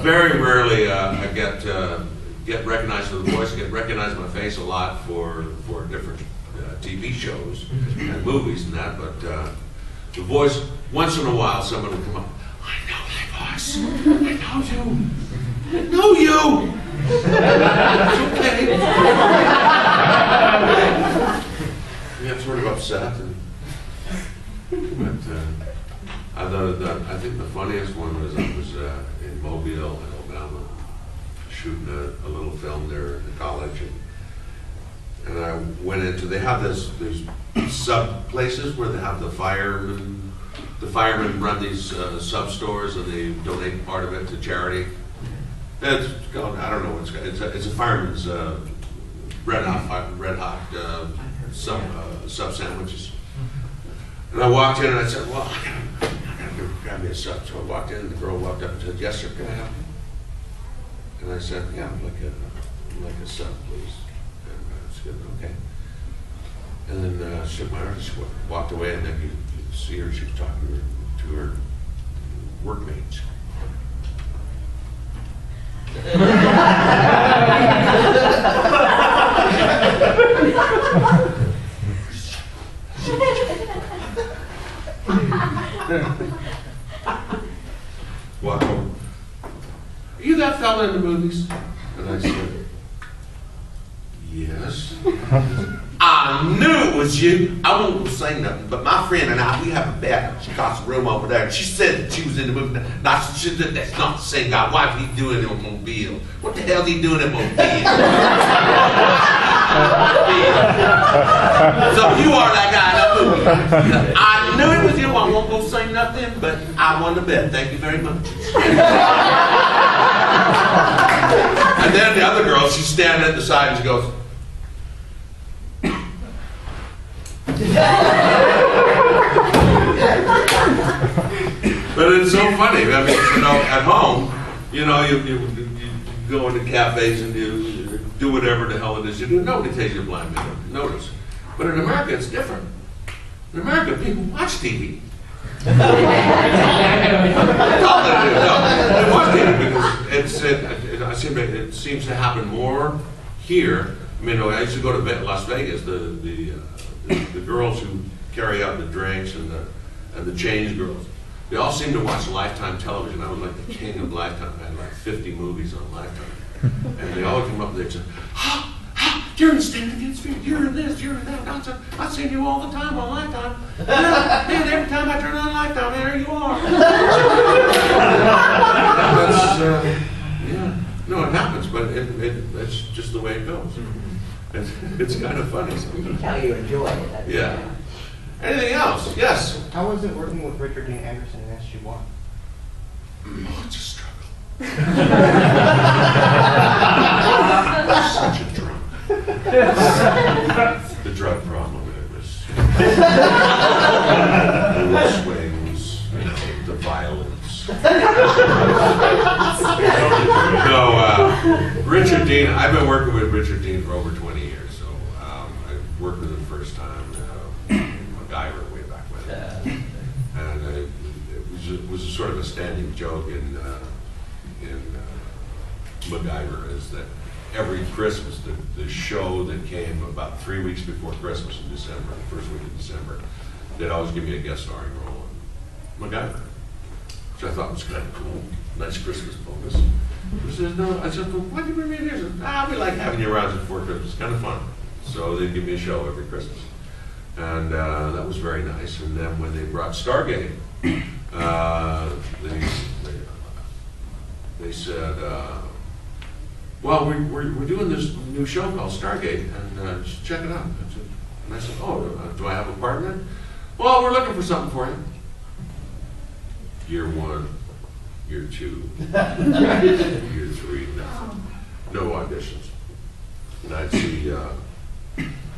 very rarely uh, I get uh, get recognized for the voice. I get recognized my face a lot for for different uh, TV shows and movies and that. But uh, the voice, once in a while, someone will come up. I know that voice. I know you. I know you. It's okay. I get sort of upset. And, but uh, I, the, the, I think the funniest one was I was uh, in Mobile, Alabama, shooting a, a little film there in the college, and, and I went into. They have this there's sub places where they have the firemen. The firemen run these uh, sub stores, and they donate part of it to charity. It's called, I don't know what it's called. It's a, it's a fireman's uh, red hot red hot uh, sub uh, sub sandwiches. And I walked in and I said, well, I gotta, I gotta grab me a sub. So I walked in and the girl walked up and said, yes, sir, can I help you? And I said, yeah, I'd like a, like a sub, please. And uh, she said, okay. And then uh, my wa- walked away, and then you, you could see her, she was talking to her, to her workmates. Walk over. Are you that fella in the movies? And I said, Yes. I knew it was you. I won't go say nothing, but my friend and I, we have a bet. She got some room over there. She said that she was in the movie. Now, she said, that's not the same guy. Why is he doing it on Mobile? What the hell is he doing at Mobile? so you are that guy in that movie. I knew it was you. I won't go say nothing, but I won the bet. Thank you very much. and then the other girl, she's standing at the side and she goes, But it's so funny. I mean, you know, at home, you know, you, you, you go into cafes and you do whatever the hell it is you do. Nobody takes your blind notice. But in America, it's different. In America, people watch TV. No, watch TV because it, it, it seems to happen more here. I mean, I used to go to Las Vegas. The the, uh, the the girls who carry out the drinks and the and the change girls, they all seem to watch Lifetime television. I was like the king of Lifetime. I had like 50 movies on Lifetime, and they all come up and they say, "Ah, ah, "You're in Stand Against Fear. You're in this. You're in that." I said, "I've seen you all the time on Lifetime. Yeah, man, every time I turn on Lifetime, there you are." That's, uh, yeah. No, it happens, but it, it, it's just the way it goes. It's, it's kind of funny. You can tell you enjoy it. That's- Yeah. Anything else? Yes. How was it working with Richard Dean Anderson in SG1? Oh, it's a struggle. A the drug problem. It was the swings, the violence. no, uh, Richard Dean. I've been working with Richard Dean for over 20 years. So um, I worked with him first time. Uh, MacGyver way back when. and uh, it was, it was a sort of a standing joke in uh, in uh, MacGyver is that every Christmas, the, the show that came about three weeks before Christmas in December, the first week of December, they'd always give me a guest starring role on MacGyver. which I thought was kind of cool. Nice Christmas bonus. He says, no, I said, well, why do you bring me here? He said, ah, we like having you around before Christmas, it's kind of fun. So they'd give me a show every Christmas. And uh, that was very nice. And then when they brought Stargate, uh, they, they, they said, uh, well, we're, we're, we're doing this new show called Stargate, and uh, just check it out. I said, and I said, oh, uh, do I have a part in it? Well, we're looking for something for you. Year one, year two, year three, nothing. No auditions. And I'd see uh,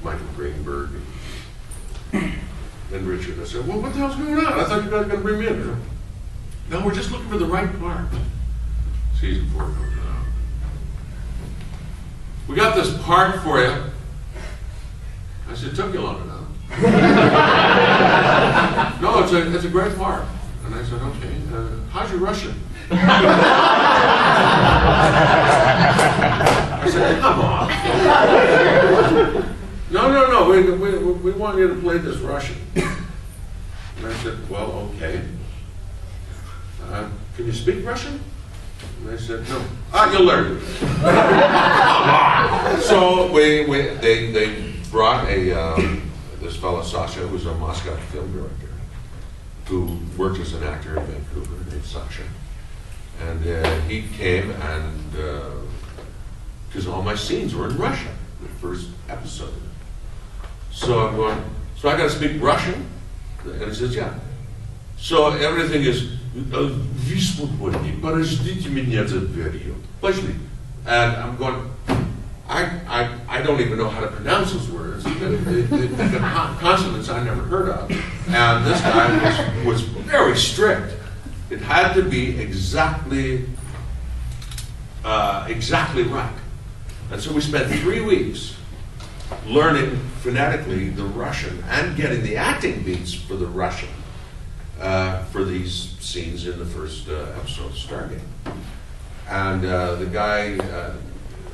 Michael Greenburg and, and Richard. I said, well, what the hell's going on? I thought you guys were going to bring me in. No, we're just looking for the right part. Season four comes out. We got this part for you. I said, took you long enough. no, it's a, it's a great part. And I said, okay, uh, how's your Russian? I said, come on. no, no, no, we, we, we want you to play this Russian. And I said, well, okay. Uh, can you speak Russian? And I said, no. Ah, you'll learn. So we, we, they, they brought a, um, this fellow Sasha, who's a Moscow film director, who worked as an actor in Vancouver, named Sasha. And uh, he came and, because all my scenes were in Russia, the first episode. So I'm going, so I got to speak Russian? And he says, yeah. So everything is, uh, «Вы свободны, подождите меня за дверью». Пошли. And I'm going, I, I, I don't even know how to pronounce those words. The, the, the, the con- consonants I never heard of. And this guy was, was very strict. It had to be exactly, uh, exactly right. And so we spent three weeks learning phonetically the Russian and getting the acting beats for the Russian uh, for these scenes in the first uh, episode of Stargate. And uh, the guy, uh,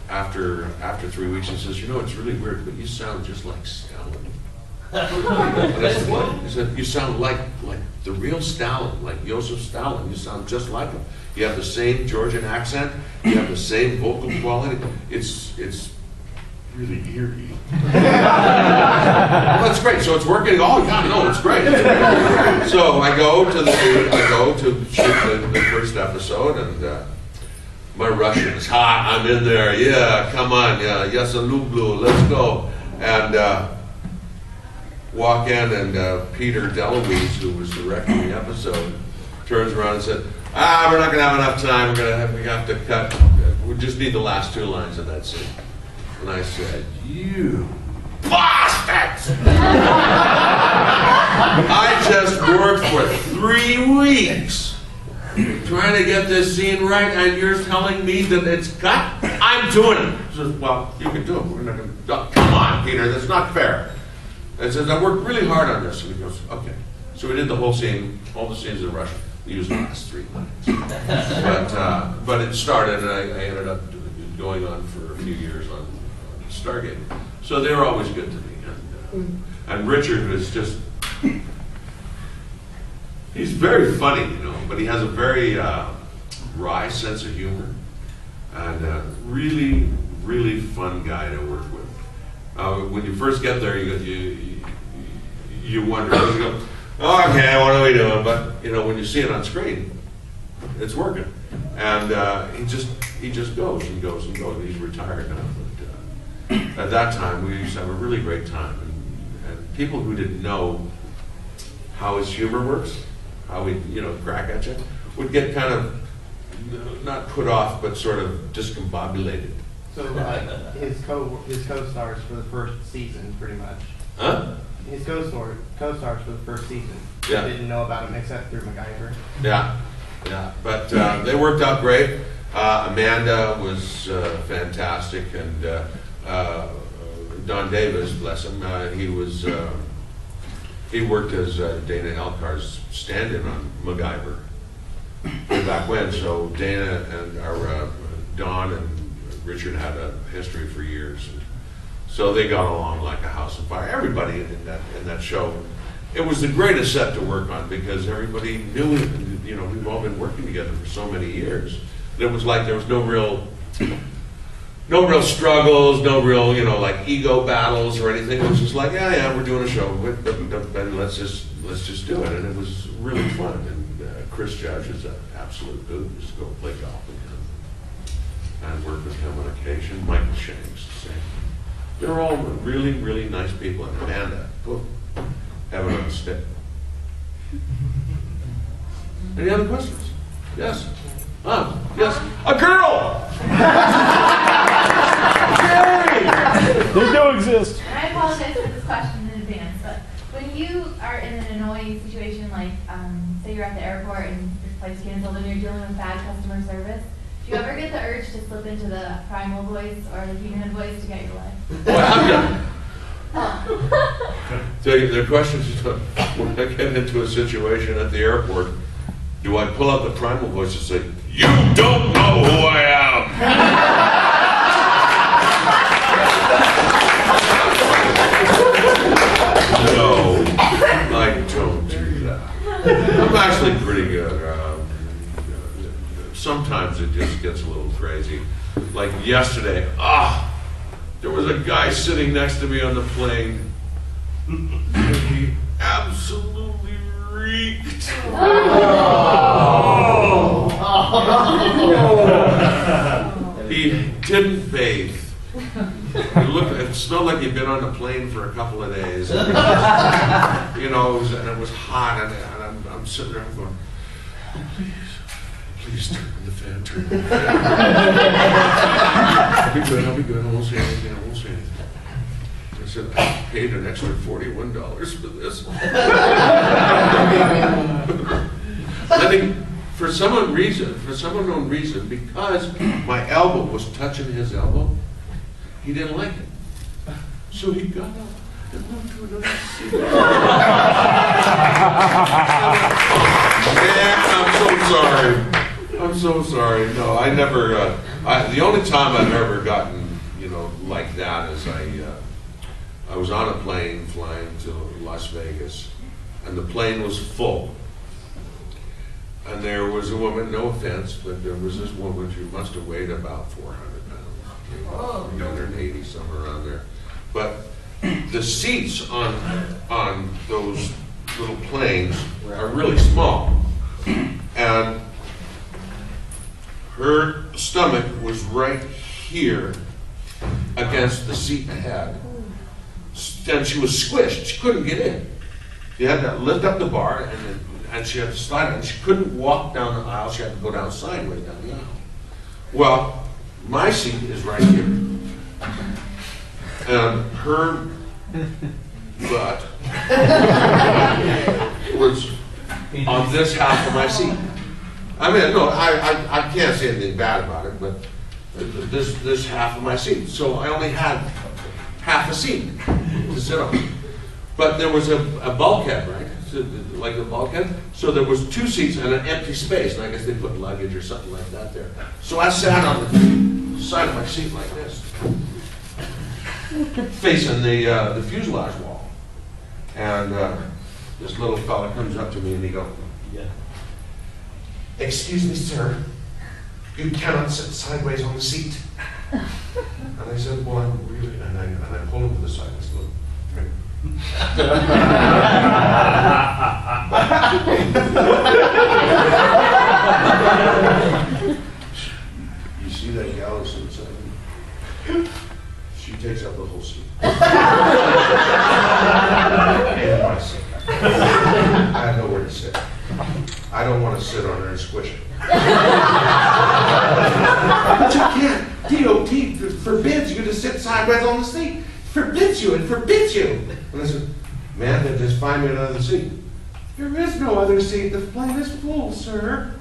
after after three weeks, he says, "You know, it's really weird, but you sound just like Stalin." Said? He said, "You sound like like the real Stalin, like Joseph Stalin. You sound just like him. You have the same Georgian accent. You have the same vocal quality. It's it's really eerie." well, that's great. So it's working. Oh, yeah, no, it's great. It's great. So I go to the I go to shoot the, the first episode, and uh, my Russian is hot. I'm in there. Yeah, come on. Yeah, yes, a lublю. Let's go. And uh, walk in, and uh, Peter DeLuise, who was directing the episode, turns around and said, "Ah, we're not going to have enough time. We're going to have we have to cut. We just need the last two lines of that scene." And I said, "You bastards!" I just worked for three weeks trying to get this scene right, and you're telling me that it's cut? I'm doing it. He says, well, you can do it. We're not going to. Come on, Peter, that's not fair. And says, I worked really hard on this. And he goes, okay. So we did the whole scene, all the scenes in Russian. We used the last three lines. but, uh, but it started, and I, I ended up going on for a few years on, on Stargate. So they were always good to me. And, uh, and Richard was just He's very funny, you know, but he has a very uh, wry sense of humor and a really, really fun guy to work with. Uh, when you first get there, you, you, you wonder, you go, okay, what are we doing? But, you know, when you see it on screen, it's working. And uh, he just he just goes and goes and goes. He's retired now, uh, at that time we used to have a really great time. And, and people who didn't know how his humor works, how he, you know, crack at you, would get kind of not put off, but sort of discombobulated. So uh, his co his co-stars for the first season, pretty much. Huh? His co-star co-stars for the first season. Yeah. Didn't know about him except through MacGyver. Yeah, yeah. But uh, they worked out great. Uh, Amanda was uh, fantastic, and uh, Don Davis, bless him, uh, he was uh, he worked as uh, Dana Elcar's stand-in on MacGyver back when. So Dana and our uh, Don and Richard had a history for years. So they got along like a house of fire. Everybody in that in that show. It was the greatest set to work on because everybody knew you know, we've all been working together for so many years. It was like there was no real, no real struggles, no real, you know, like ego battles or anything. It was just like, yeah, yeah, we're doing a show, but let's just, let's just do it. And it was really fun. And uh, Chris Judge is an absolute. Used to go play golf with him. And work with him on occasion. Michael Shanks, same. They're all really, really nice people. And Amanda, oh, heaven on a stick. Any other questions? Yes? Ah, yes. A girl! They. And I apologize for this question in advance, but when you are in an annoying situation, like, um, say you're at the airport and your flight's canceled and you're dealing with bad customer service, do you ever get the urge to slip into the primal voice or the human voice to get your life? Well, I've done. The, the question is, when I get into a situation at the airport, do I pull out the primal voice and say, you don't know who I am? Pretty good. Um, Sometimes it just gets a little crazy. Like yesterday, ah, there was a guy sitting next to me on the plane. And he absolutely reeked. Oh! He didn't bathe. He looked, it smelled like he'd been on the plane for a couple of days. You know, it was, and it was hot, and I'm, I'm sitting there going, oh, please, please turn the fan, turn the fan. I'll be good, I'll be good, I won't say anything, I won't say anything. I said, I paid an extra forty-one dollars for this. I think, for some reason, for some unknown reason, because my elbow was touching his elbow, he didn't like it. So he got up and moved to another seat. Man, I'm so sorry. I'm so sorry. No, I never, uh, I, the only time I've ever gotten, you know, like that is I, uh, I was on a plane flying to Las Vegas, and the plane was full. And there was a woman, no offense, but there was this woman, she must have weighed about four hundred pounds. Three hundred and eighty, somewhere around there. But the seats on, on those little planes are really small. And her stomach was right here against the seat ahead. And she was squished, she couldn't get in. You had to lift up the bar and then, and she had to slide and she couldn't walk down the aisle, she had to go down sideways down the aisle. Well, my seat is right here. And her butt was on this half of my seat. I mean, no, I, I, I can't say anything bad about it, but this, this half of my seat. So I only had half a seat to sit on. But there was a, a bulkhead, right? So, Like a bulkhead. So there was two seats and an empty space, and I guess they put luggage or something like that there. So I sat on the side of my seat like this, facing the, uh, the fuselage wall. And, uh, this little fella comes up to me and he goes, Yeah. Excuse me, sir, you cannot sit sideways on the seat. And I said, well, I'm really, and I, and I pulled him to the side, I said, look, Frank." You see that gal that's inside me? She takes up the whole seat. In my seat. I have nowhere to sit. I don't want to sit on her and squish it. But you can't. DOT forbids you to sit sideways on the seat. Forbids you, and forbids you. And I said, man, then just find me another seat. There is no other seat. The plane is full, sir.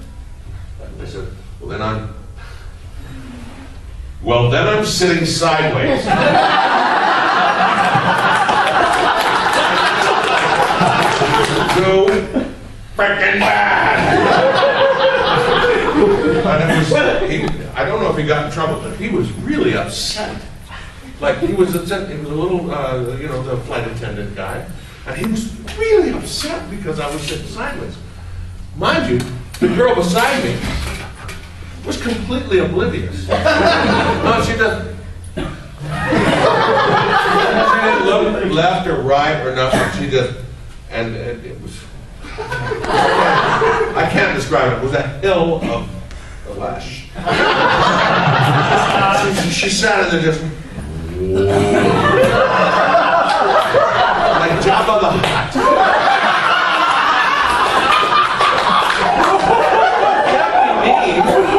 I said, well, then I'm. Well, then I'm sitting sideways. Too freaking bad. And it was, he, I don't know if he got in trouble, but he was really upset. Like he was upset. He was a little, uh, you know, the flight attendant guy, and he was really upset because I was sitting sideways. Mind you, The girl beside me was completely oblivious. no, she doesn't. she didn't look left or right or nothing. She just, and, and it was. I can't describe it. It was a hill of flesh. she, she sat in there just. like Jabba the Hutt. can't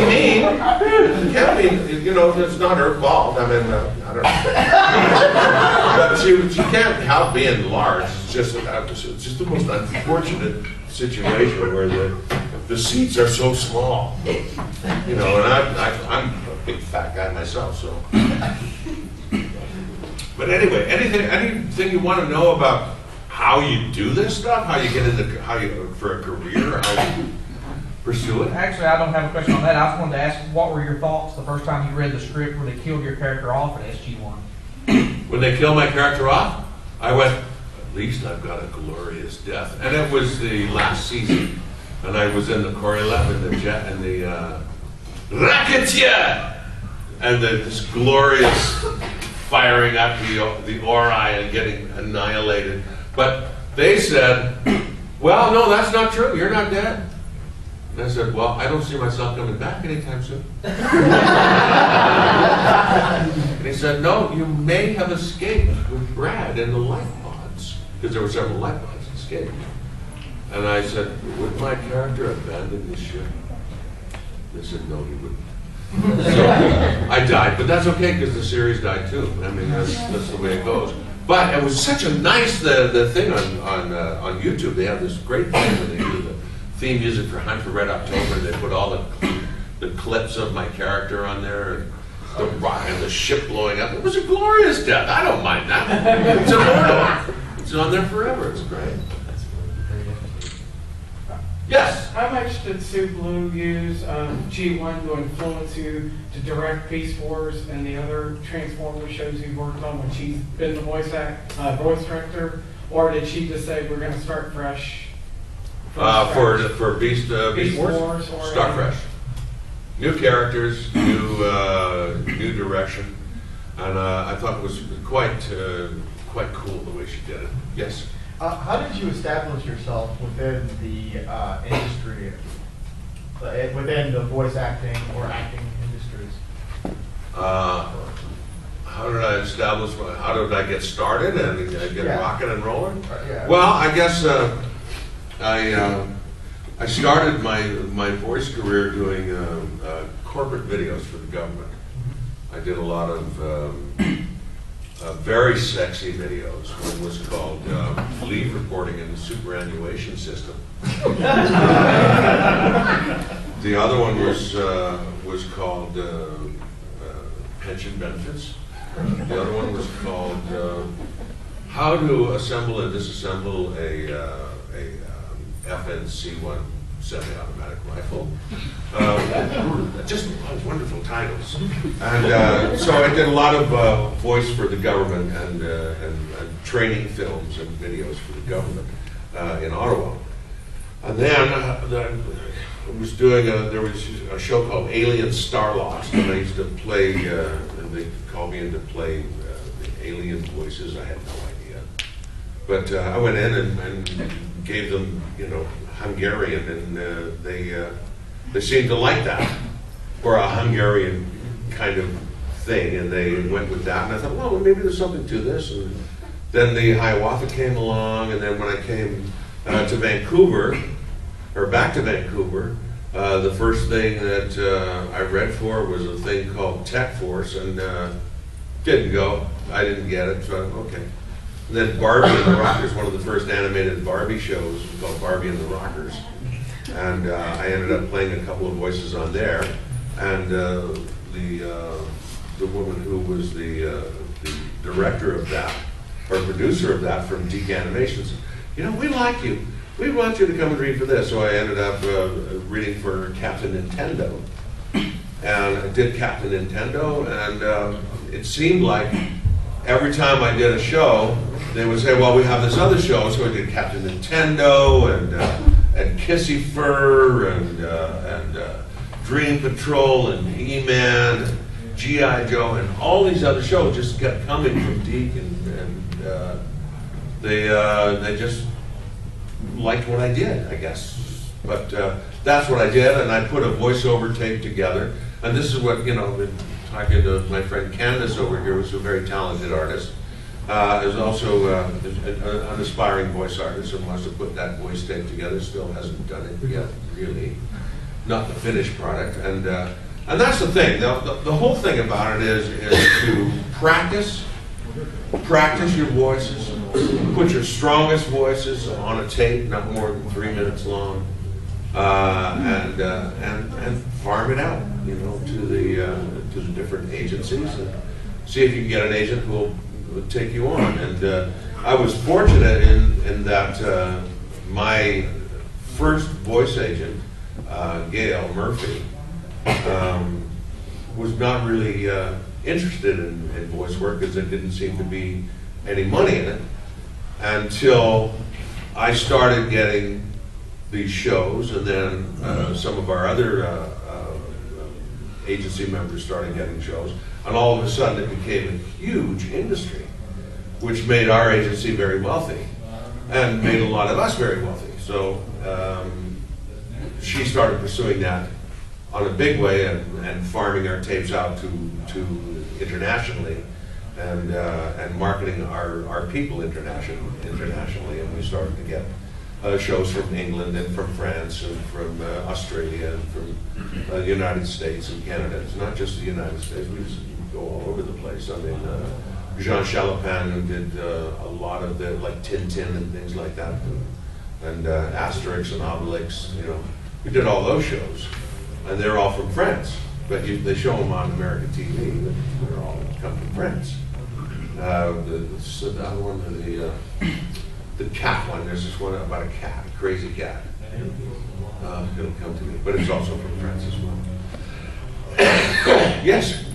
mean. It can't be, you know, it's not her fault. I mean, uh, I don't know. but she, she can't help being large. It's just, uh, it's just the most unfortunate situation where the, the seats are so small. You know, and I, I, I'm a big fat guy myself, so. But anyway, anything, anything you want to know about how you do this stuff, how you get into, how you, for a career, how you pursue it? Actually, I don't have a question on that. I just wanted to ask, what were your thoughts the first time you read the script where they killed your character off at SG1? When they killed my character off, I went, at least I've got a glorious death. And it was the last season. And I was in the Korolev and the jet and the uh, Racketeer! And the, this glorious firing up the, the Ori and getting annihilated. But they said, well, no, that's not true. You're not dead. And I said, well, I don't see myself coming back anytime soon. and he said, no, you may have escaped with Brad in the life pods, because there were several life pods escaped. And I said, would my character abandon this ship? They said, no, he wouldn't. so I died, but that's okay because the series died too. I mean, that's, that's the way it goes. But it was such a nice the, the thing on on uh, on YouTube. They have this great thing where they do the theme music for Hunt for Red October. They put all the the clips of my character on there and the rock and the ship blowing up. It was a glorious death. I don't mind that. It's immortal. It's on there forever. It's great. Yes. How much did Sue Blu use um, G1 to influence you to direct Beast Wars and the other Transformers shows you've worked on when she's been the voice act, uh, voice director? Or did she just say, we're going to start fresh? Uh, for for Beast uh, Beast, Wars, Wars or. New characters, new uh, new direction, and uh, I thought it was quite uh, quite cool the way she did it. Yes. Uh, how did you establish yourself within the uh, industry, uh, within the voice acting or acting industries? Uh, how did I establish? My, how did I get started and uh, get Yeah. rocking and rolling? Uh, yeah. Well, I guess uh, I uh, I started my my voice career doing uh, uh, corporate videos for the government. I did a lot of um, uh, very sexy videos. One was called uh, Leave Reporting in the Superannuation System. the other one was uh, was called uh, uh, Pension Benefits. The other one was called How to Assemble and Disassemble a, um, FNC-1 semi-automatic rifle. Uh, just wonderful titles. And uh, so I did a lot of uh, voice for the government and, uh, and, and training films and videos for the government uh, in Ottawa. And then uh, I was doing a, there was a show called Alien Star Lost, and I used to play, and they called me in to play the alien voices. I had no idea. But I went in and, and gave them, you know, Hungarian, and uh, they uh, they seemed to like that, or a Hungarian kind of thing, and they went with that. And I thought, well, maybe there's something to this. And then the Hiawatha came along, and then when I came uh, to Vancouver, or back to Vancouver, uh, the first thing that uh, I read for was a thing called Tech Force, and uh, didn't go. I didn't get it, so okay. And then Barbie and the Rockers, one of the first animated Barbie shows, called Barbie and the Rockers. And uh, I ended up playing a couple of voices on there. And uh, the, uh, the woman who was the, uh, the director of that, or producer of that from DIC Animations, you know, we like you. We want you to come and read for this. So I ended up uh, reading for Captain Nintendo. And I did Captain Nintendo, and um, it seemed like every time I did a show, they would say, "Well, we have this other show." So we did Captain Nintendo and uh, and Kissyfur and, uh, and uh, Dream Patrol and He-Man and G.I. Joe and all these other shows just kept coming from DIC and, and uh, they, uh, they just liked what I did, I guess. But uh, that's what I did, and I put a voiceover tape together. And this is what, you know, been talking to my friend Candace over here, who's a very talented artist. Uh, is also uh, an aspiring voice artist and wants to put that voice tape together, still hasn't done it yet, really. Not the finished product. And, uh, and that's the thing, the, the, the whole thing about it is, is to practice, practice your voices, put your strongest voices on a tape, not more than three minutes long, uh, and, uh, and, and farm it out, you know, to the, uh, to the different agencies, and see if you can get an agent who will, will take you on. And, uh, I was fortunate in, in that, uh, my first voice agent, uh, Gail Murphy, um, was not really uh, interested in, in voice work because there didn't seem to be any money in it until I started getting these shows, and then uh, some of our other uh, agency members started getting shows, and all of a sudden it became a huge industry, which made our agency very wealthy and made a lot of us very wealthy. So um, she started pursuing that on a big way and, and farming our tapes out to, to internationally and, uh, and marketing our, our people international, internationally. And we started to get uh, shows from England and from France and from uh, Australia and from uh, the United States and Canada. It's not just the United States, go all over the place. I mean, uh, Jean Chalopin, did uh, a lot of the, like Tintin and things like that, and uh, Asterix and Obelix, you know, we did all those shows. And they're all from France, but you, they show them on American TV, they're all come from France. Uh, the, the, the one, the, uh, the cat one, there's this one about a cat, a crazy cat. Uh, it'll come to me, but it's also from France as well. yes?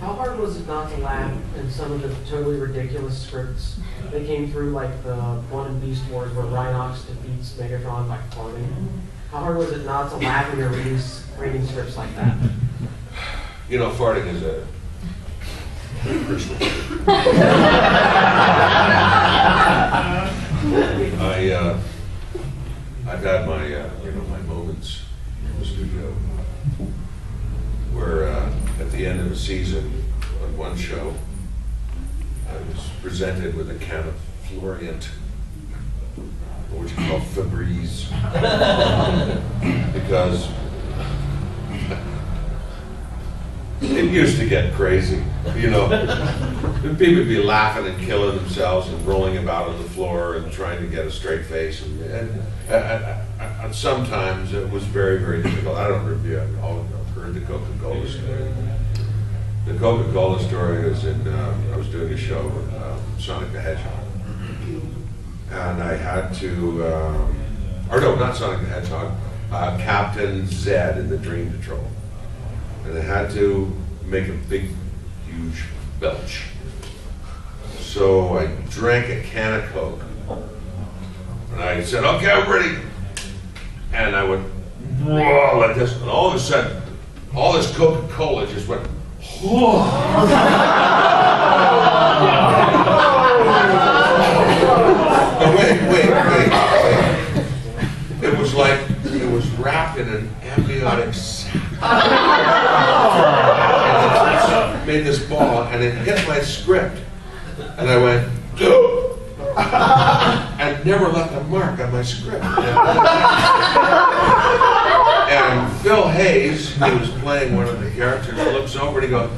How hard was it not to laugh in some of the totally ridiculous scripts that came through, like the one in Beast Wars where Rhinox defeats Megatron by farming? How hard was it not to laugh when you're reading, reading scripts like that? You know, farting is a personal. I, uh, I've had my, uh, you know, my moments in the studio where, uh, at the end of the season, on one show, I was presented with a can of Florient, uh, what you call Febreze. Because it used to get crazy, you know. People would be laughing and killing themselves and rolling about on the floor and trying to get a straight face. And, and, and, and sometimes it was very, very difficult. I don't know I've heard the Coca-Cola story. The Coca-Cola story was in, uh, I was doing a show with uh, Sonic the Hedgehog. And I had to, um, or no, not Sonic the Hedgehog, uh, Captain Zed in the Dream Patrol and I had to make a big, huge belch. So I drank a can of Coke, and I said, "Okay, I'm ready." And I went, whoa, like this, and all of a sudden, all this Coca-Cola just went, No, wait, wait, wait, wait. It was like it was wrapped in an amniotic sac. And it made this ball, and it hit my script, and I went, and never left a mark on my script. And Phil Hayes, who was playing one of the characters, looks over and he goes,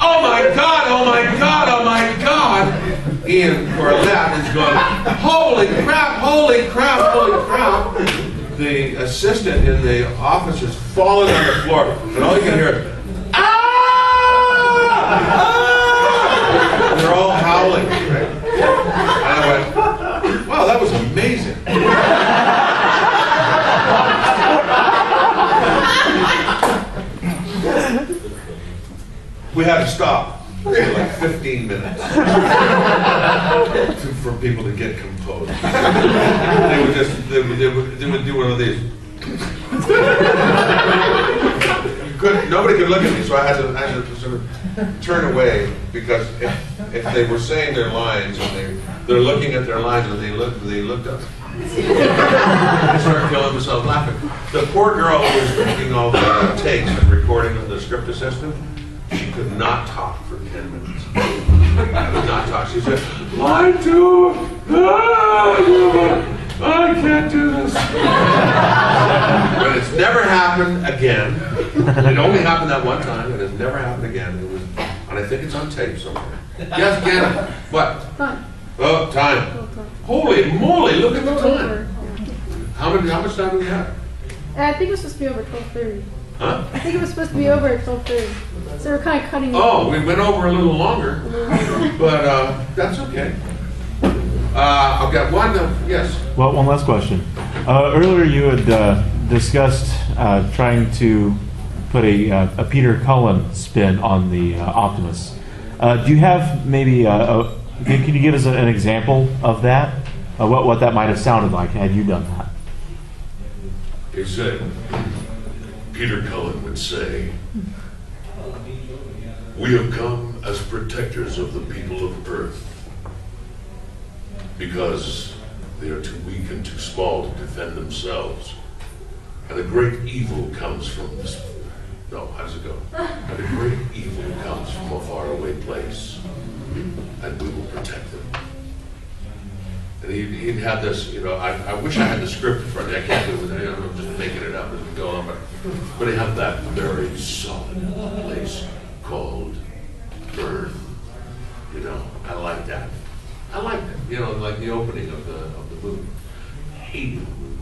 Oh my God, oh my God, oh my God. Ian Corlett is going, Holy crap, holy crap, holy crap. The assistant in the office is falling on the floor, and all you can hear is, Ah! Ah! They're all howling. Right? And I went, Wow, that was amazing. We had to stop. for like 15 minutes to- for people to get composed. They would just, they would, they would, they would do one of these. Couldn't, nobody could look at me, so I had to, I had to sort of turn away because if, if they were saying their lines and they, they're looking at their lines and they look, they looked up. Started killing themselves laughing. The poor girl who was making all the takes and recording of the script assistant, she could not talk for 10 minutes. I Could not talk. She said, line two, ah, I can't do this. But it's never happened again. It only happened that one time, and it's never happened again. It was, and I think it's on tape somewhere. Yes, Gannon. What? Time. Oh, time. Holy moly, look at the time. How many, how much time do we have? I think it was supposed to be over twelve thirty. Huh? I think it was supposed to be over at twelve thirty. So we're kind of cutting. it. Oh, we went over a little longer, but uh, that's okay. Uh, I've got one, uh, yes. Well, one last question. Uh, earlier, you had uh, discussed uh, trying to put a, uh, a Peter Cullen spin on the uh, Optimus. Uh, do you have maybe uh, a, can you give us an example of that? Uh, what what that might have sounded like had you done that? He Peter Cullen would say, We have come as protectors of the people of Earth because they are too weak and too small to defend themselves. And a great evil comes from this. No, how does it go? And a great evil comes from a faraway place, and we will protect them. And he'd, he'd have this, you know, I, I wish I had the script in front of me. I can't do it, you know, I'm just making it up as we go on, but, but he had that very solid place called Earth. You know, I like that. I like that, you know, like the opening of the, of the movie. Hated the movie.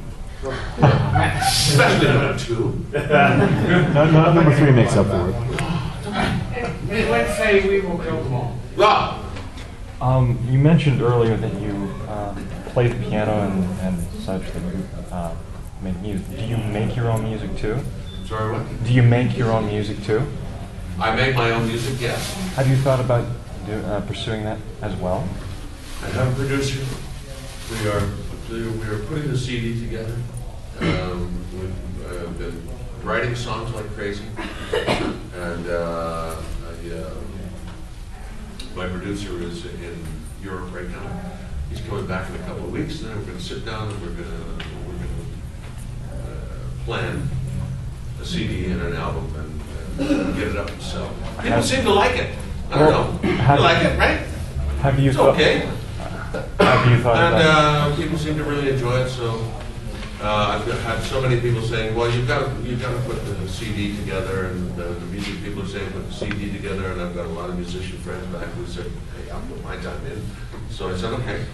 Especially number two. No, no, number three makes up for it. And let's say we will kill them all. Um, you mentioned earlier that you uh, play the piano and, and such that you uh, make music. Do you make your own music too? sorry, what? Do you make your own music too? I make my own music, yes. Have you thought about do, uh, pursuing that as well? I have a producer. We are, we are putting the CD together. Um, We've uh, been writing songs like crazy. And uh, I, uh, my producer is in Europe right now. He's coming back in a couple of weeks, and then we're going to sit down and we're going to, we're going to uh, plan a CD and an album and uh, get it up and sell. People seem to like it. I don't know. They have- like it, right? Have you It's okay. Have you thought And uh, people seem to really enjoy it, so uh, I've had so many people saying, well, you've got to, you've got to put the CD together, and the the music people are saying, put the CD together, and I've got a lot of musician friends back who said, hey, I'll put my time in. So I said, okay.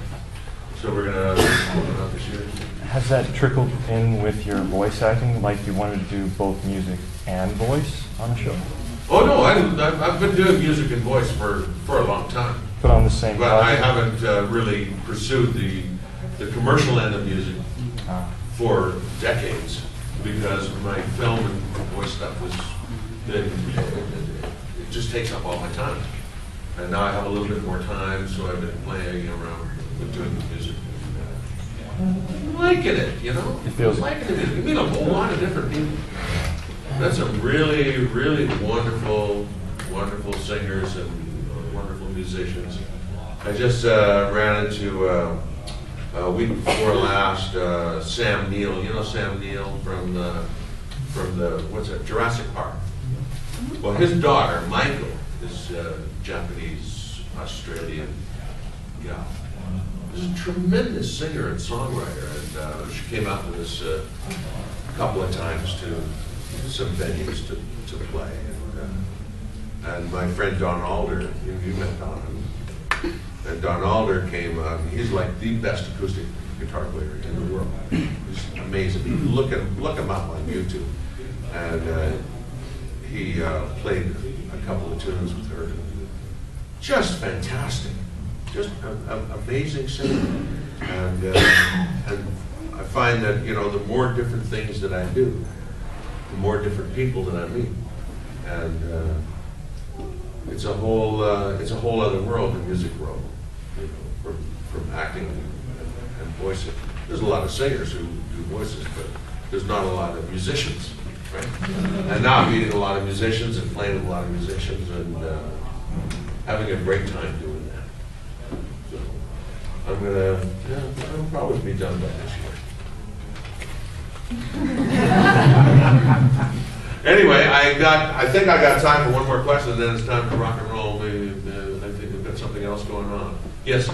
So we're gonna it out this year. Has that trickled in with your voice acting? Like you wanted to do both music and voice on a show? Oh, no, I, I've I've been doing music and voice for, for a long time. Put on the same But I haven't uh, really pursued the, the commercial end of music Ah. For decades because my film and voice stuff was, it, it just takes up all my time. And now I have a little bit more time, so I've been playing around with doing the music. I'm liking it, you know? It feels- liking it. You meet a whole lot of different people. That's some really, really wonderful, wonderful singers and wonderful musicians. I just uh, ran into, uh, a week before last, uh, Sam Neill. You know Sam Neill from the, from the, what's that, Jurassic Park? Well, his daughter, Michael, is a Japanese, Australian gal. She's a tremendous singer and songwriter, and uh, she came out with us uh, a couple of times to some venues to, to play. And, uh, and my friend Don Alder, you, you met Don, and Don Alder came, uh, he's like the best acoustic guitar player in the world. He's amazing. You Look at look him up on YouTube. And uh, he uh, played a couple of tunes with her. Just fantastic. Just a, a, amazing singer. And, uh, and I find that, you know, the more different things that I do, the more different people that I meet. And uh, it's a whole, uh, it's a whole other world, the music world, you know, from, from acting and voicing. There's a lot of singers who do voices, but there's not a lot of musicians, right? And now I'm meeting a lot of musicians and playing with a lot of musicians and uh, having a great time doing that. So I'm gonna, yeah, I'll probably be done by this year. Anyway, I got, I think I got time for one more question, and then it's time for rock and roll. Maybe, uh, I think we've got something else going on. Yes?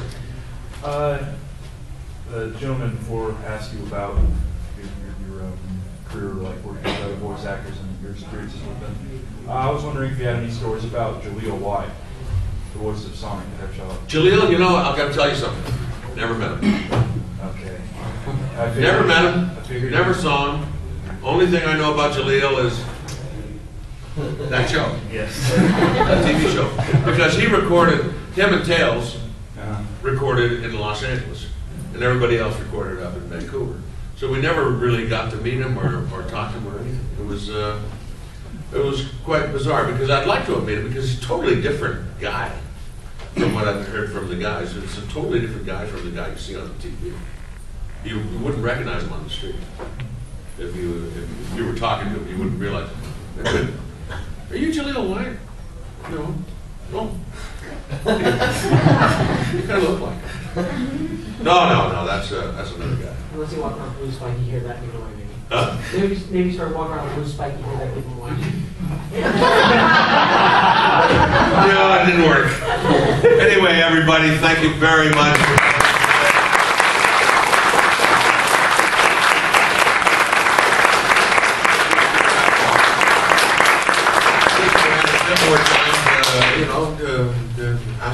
Uh, The gentleman before asked you about your, your, your um, career, like working with other voice actors and your experiences with them. Uh, I was wondering if you had any stories about Jaleel White, the voice of Sonic the Hedgehog. Jaleel, you know, I've got to tell you something. Never met him. Okay. Figured- Never met I him, figured- never saw him. Only thing I know about Jaleel is that show. Yes. That TV show. Because he recorded, him and Tails Uh, recorded in Los Angeles, and everybody else recorded up in Vancouver. So we never really got to meet him or, or talk to him or anything. It was, uh, it was quite bizarre, because I'd like to have met him, because he's a totally different guy from what I've heard from the guys. It's a totally different guy from the guy you see on the TV. You, you wouldn't recognize him on the street. If you, if you were talking to him, you wouldn't realize, are you Jaleel White? No. No. You kind of look like him. No, no, no, that's, uh, that's another guy. Unless you walk around with blue spiky hair, that give it away maybe. Huh? Maybe, maybe start walking around with blue spiky hair, that give it away. No, it didn't work. Anyway, everybody, thank you very much.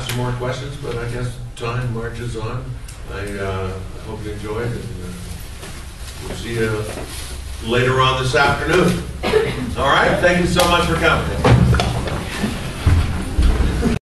Ask some more questions, but I guess time marches on. I, uh, hope you enjoyed and, uh, We'll see you later on this afternoon. All right, thank you so much for coming.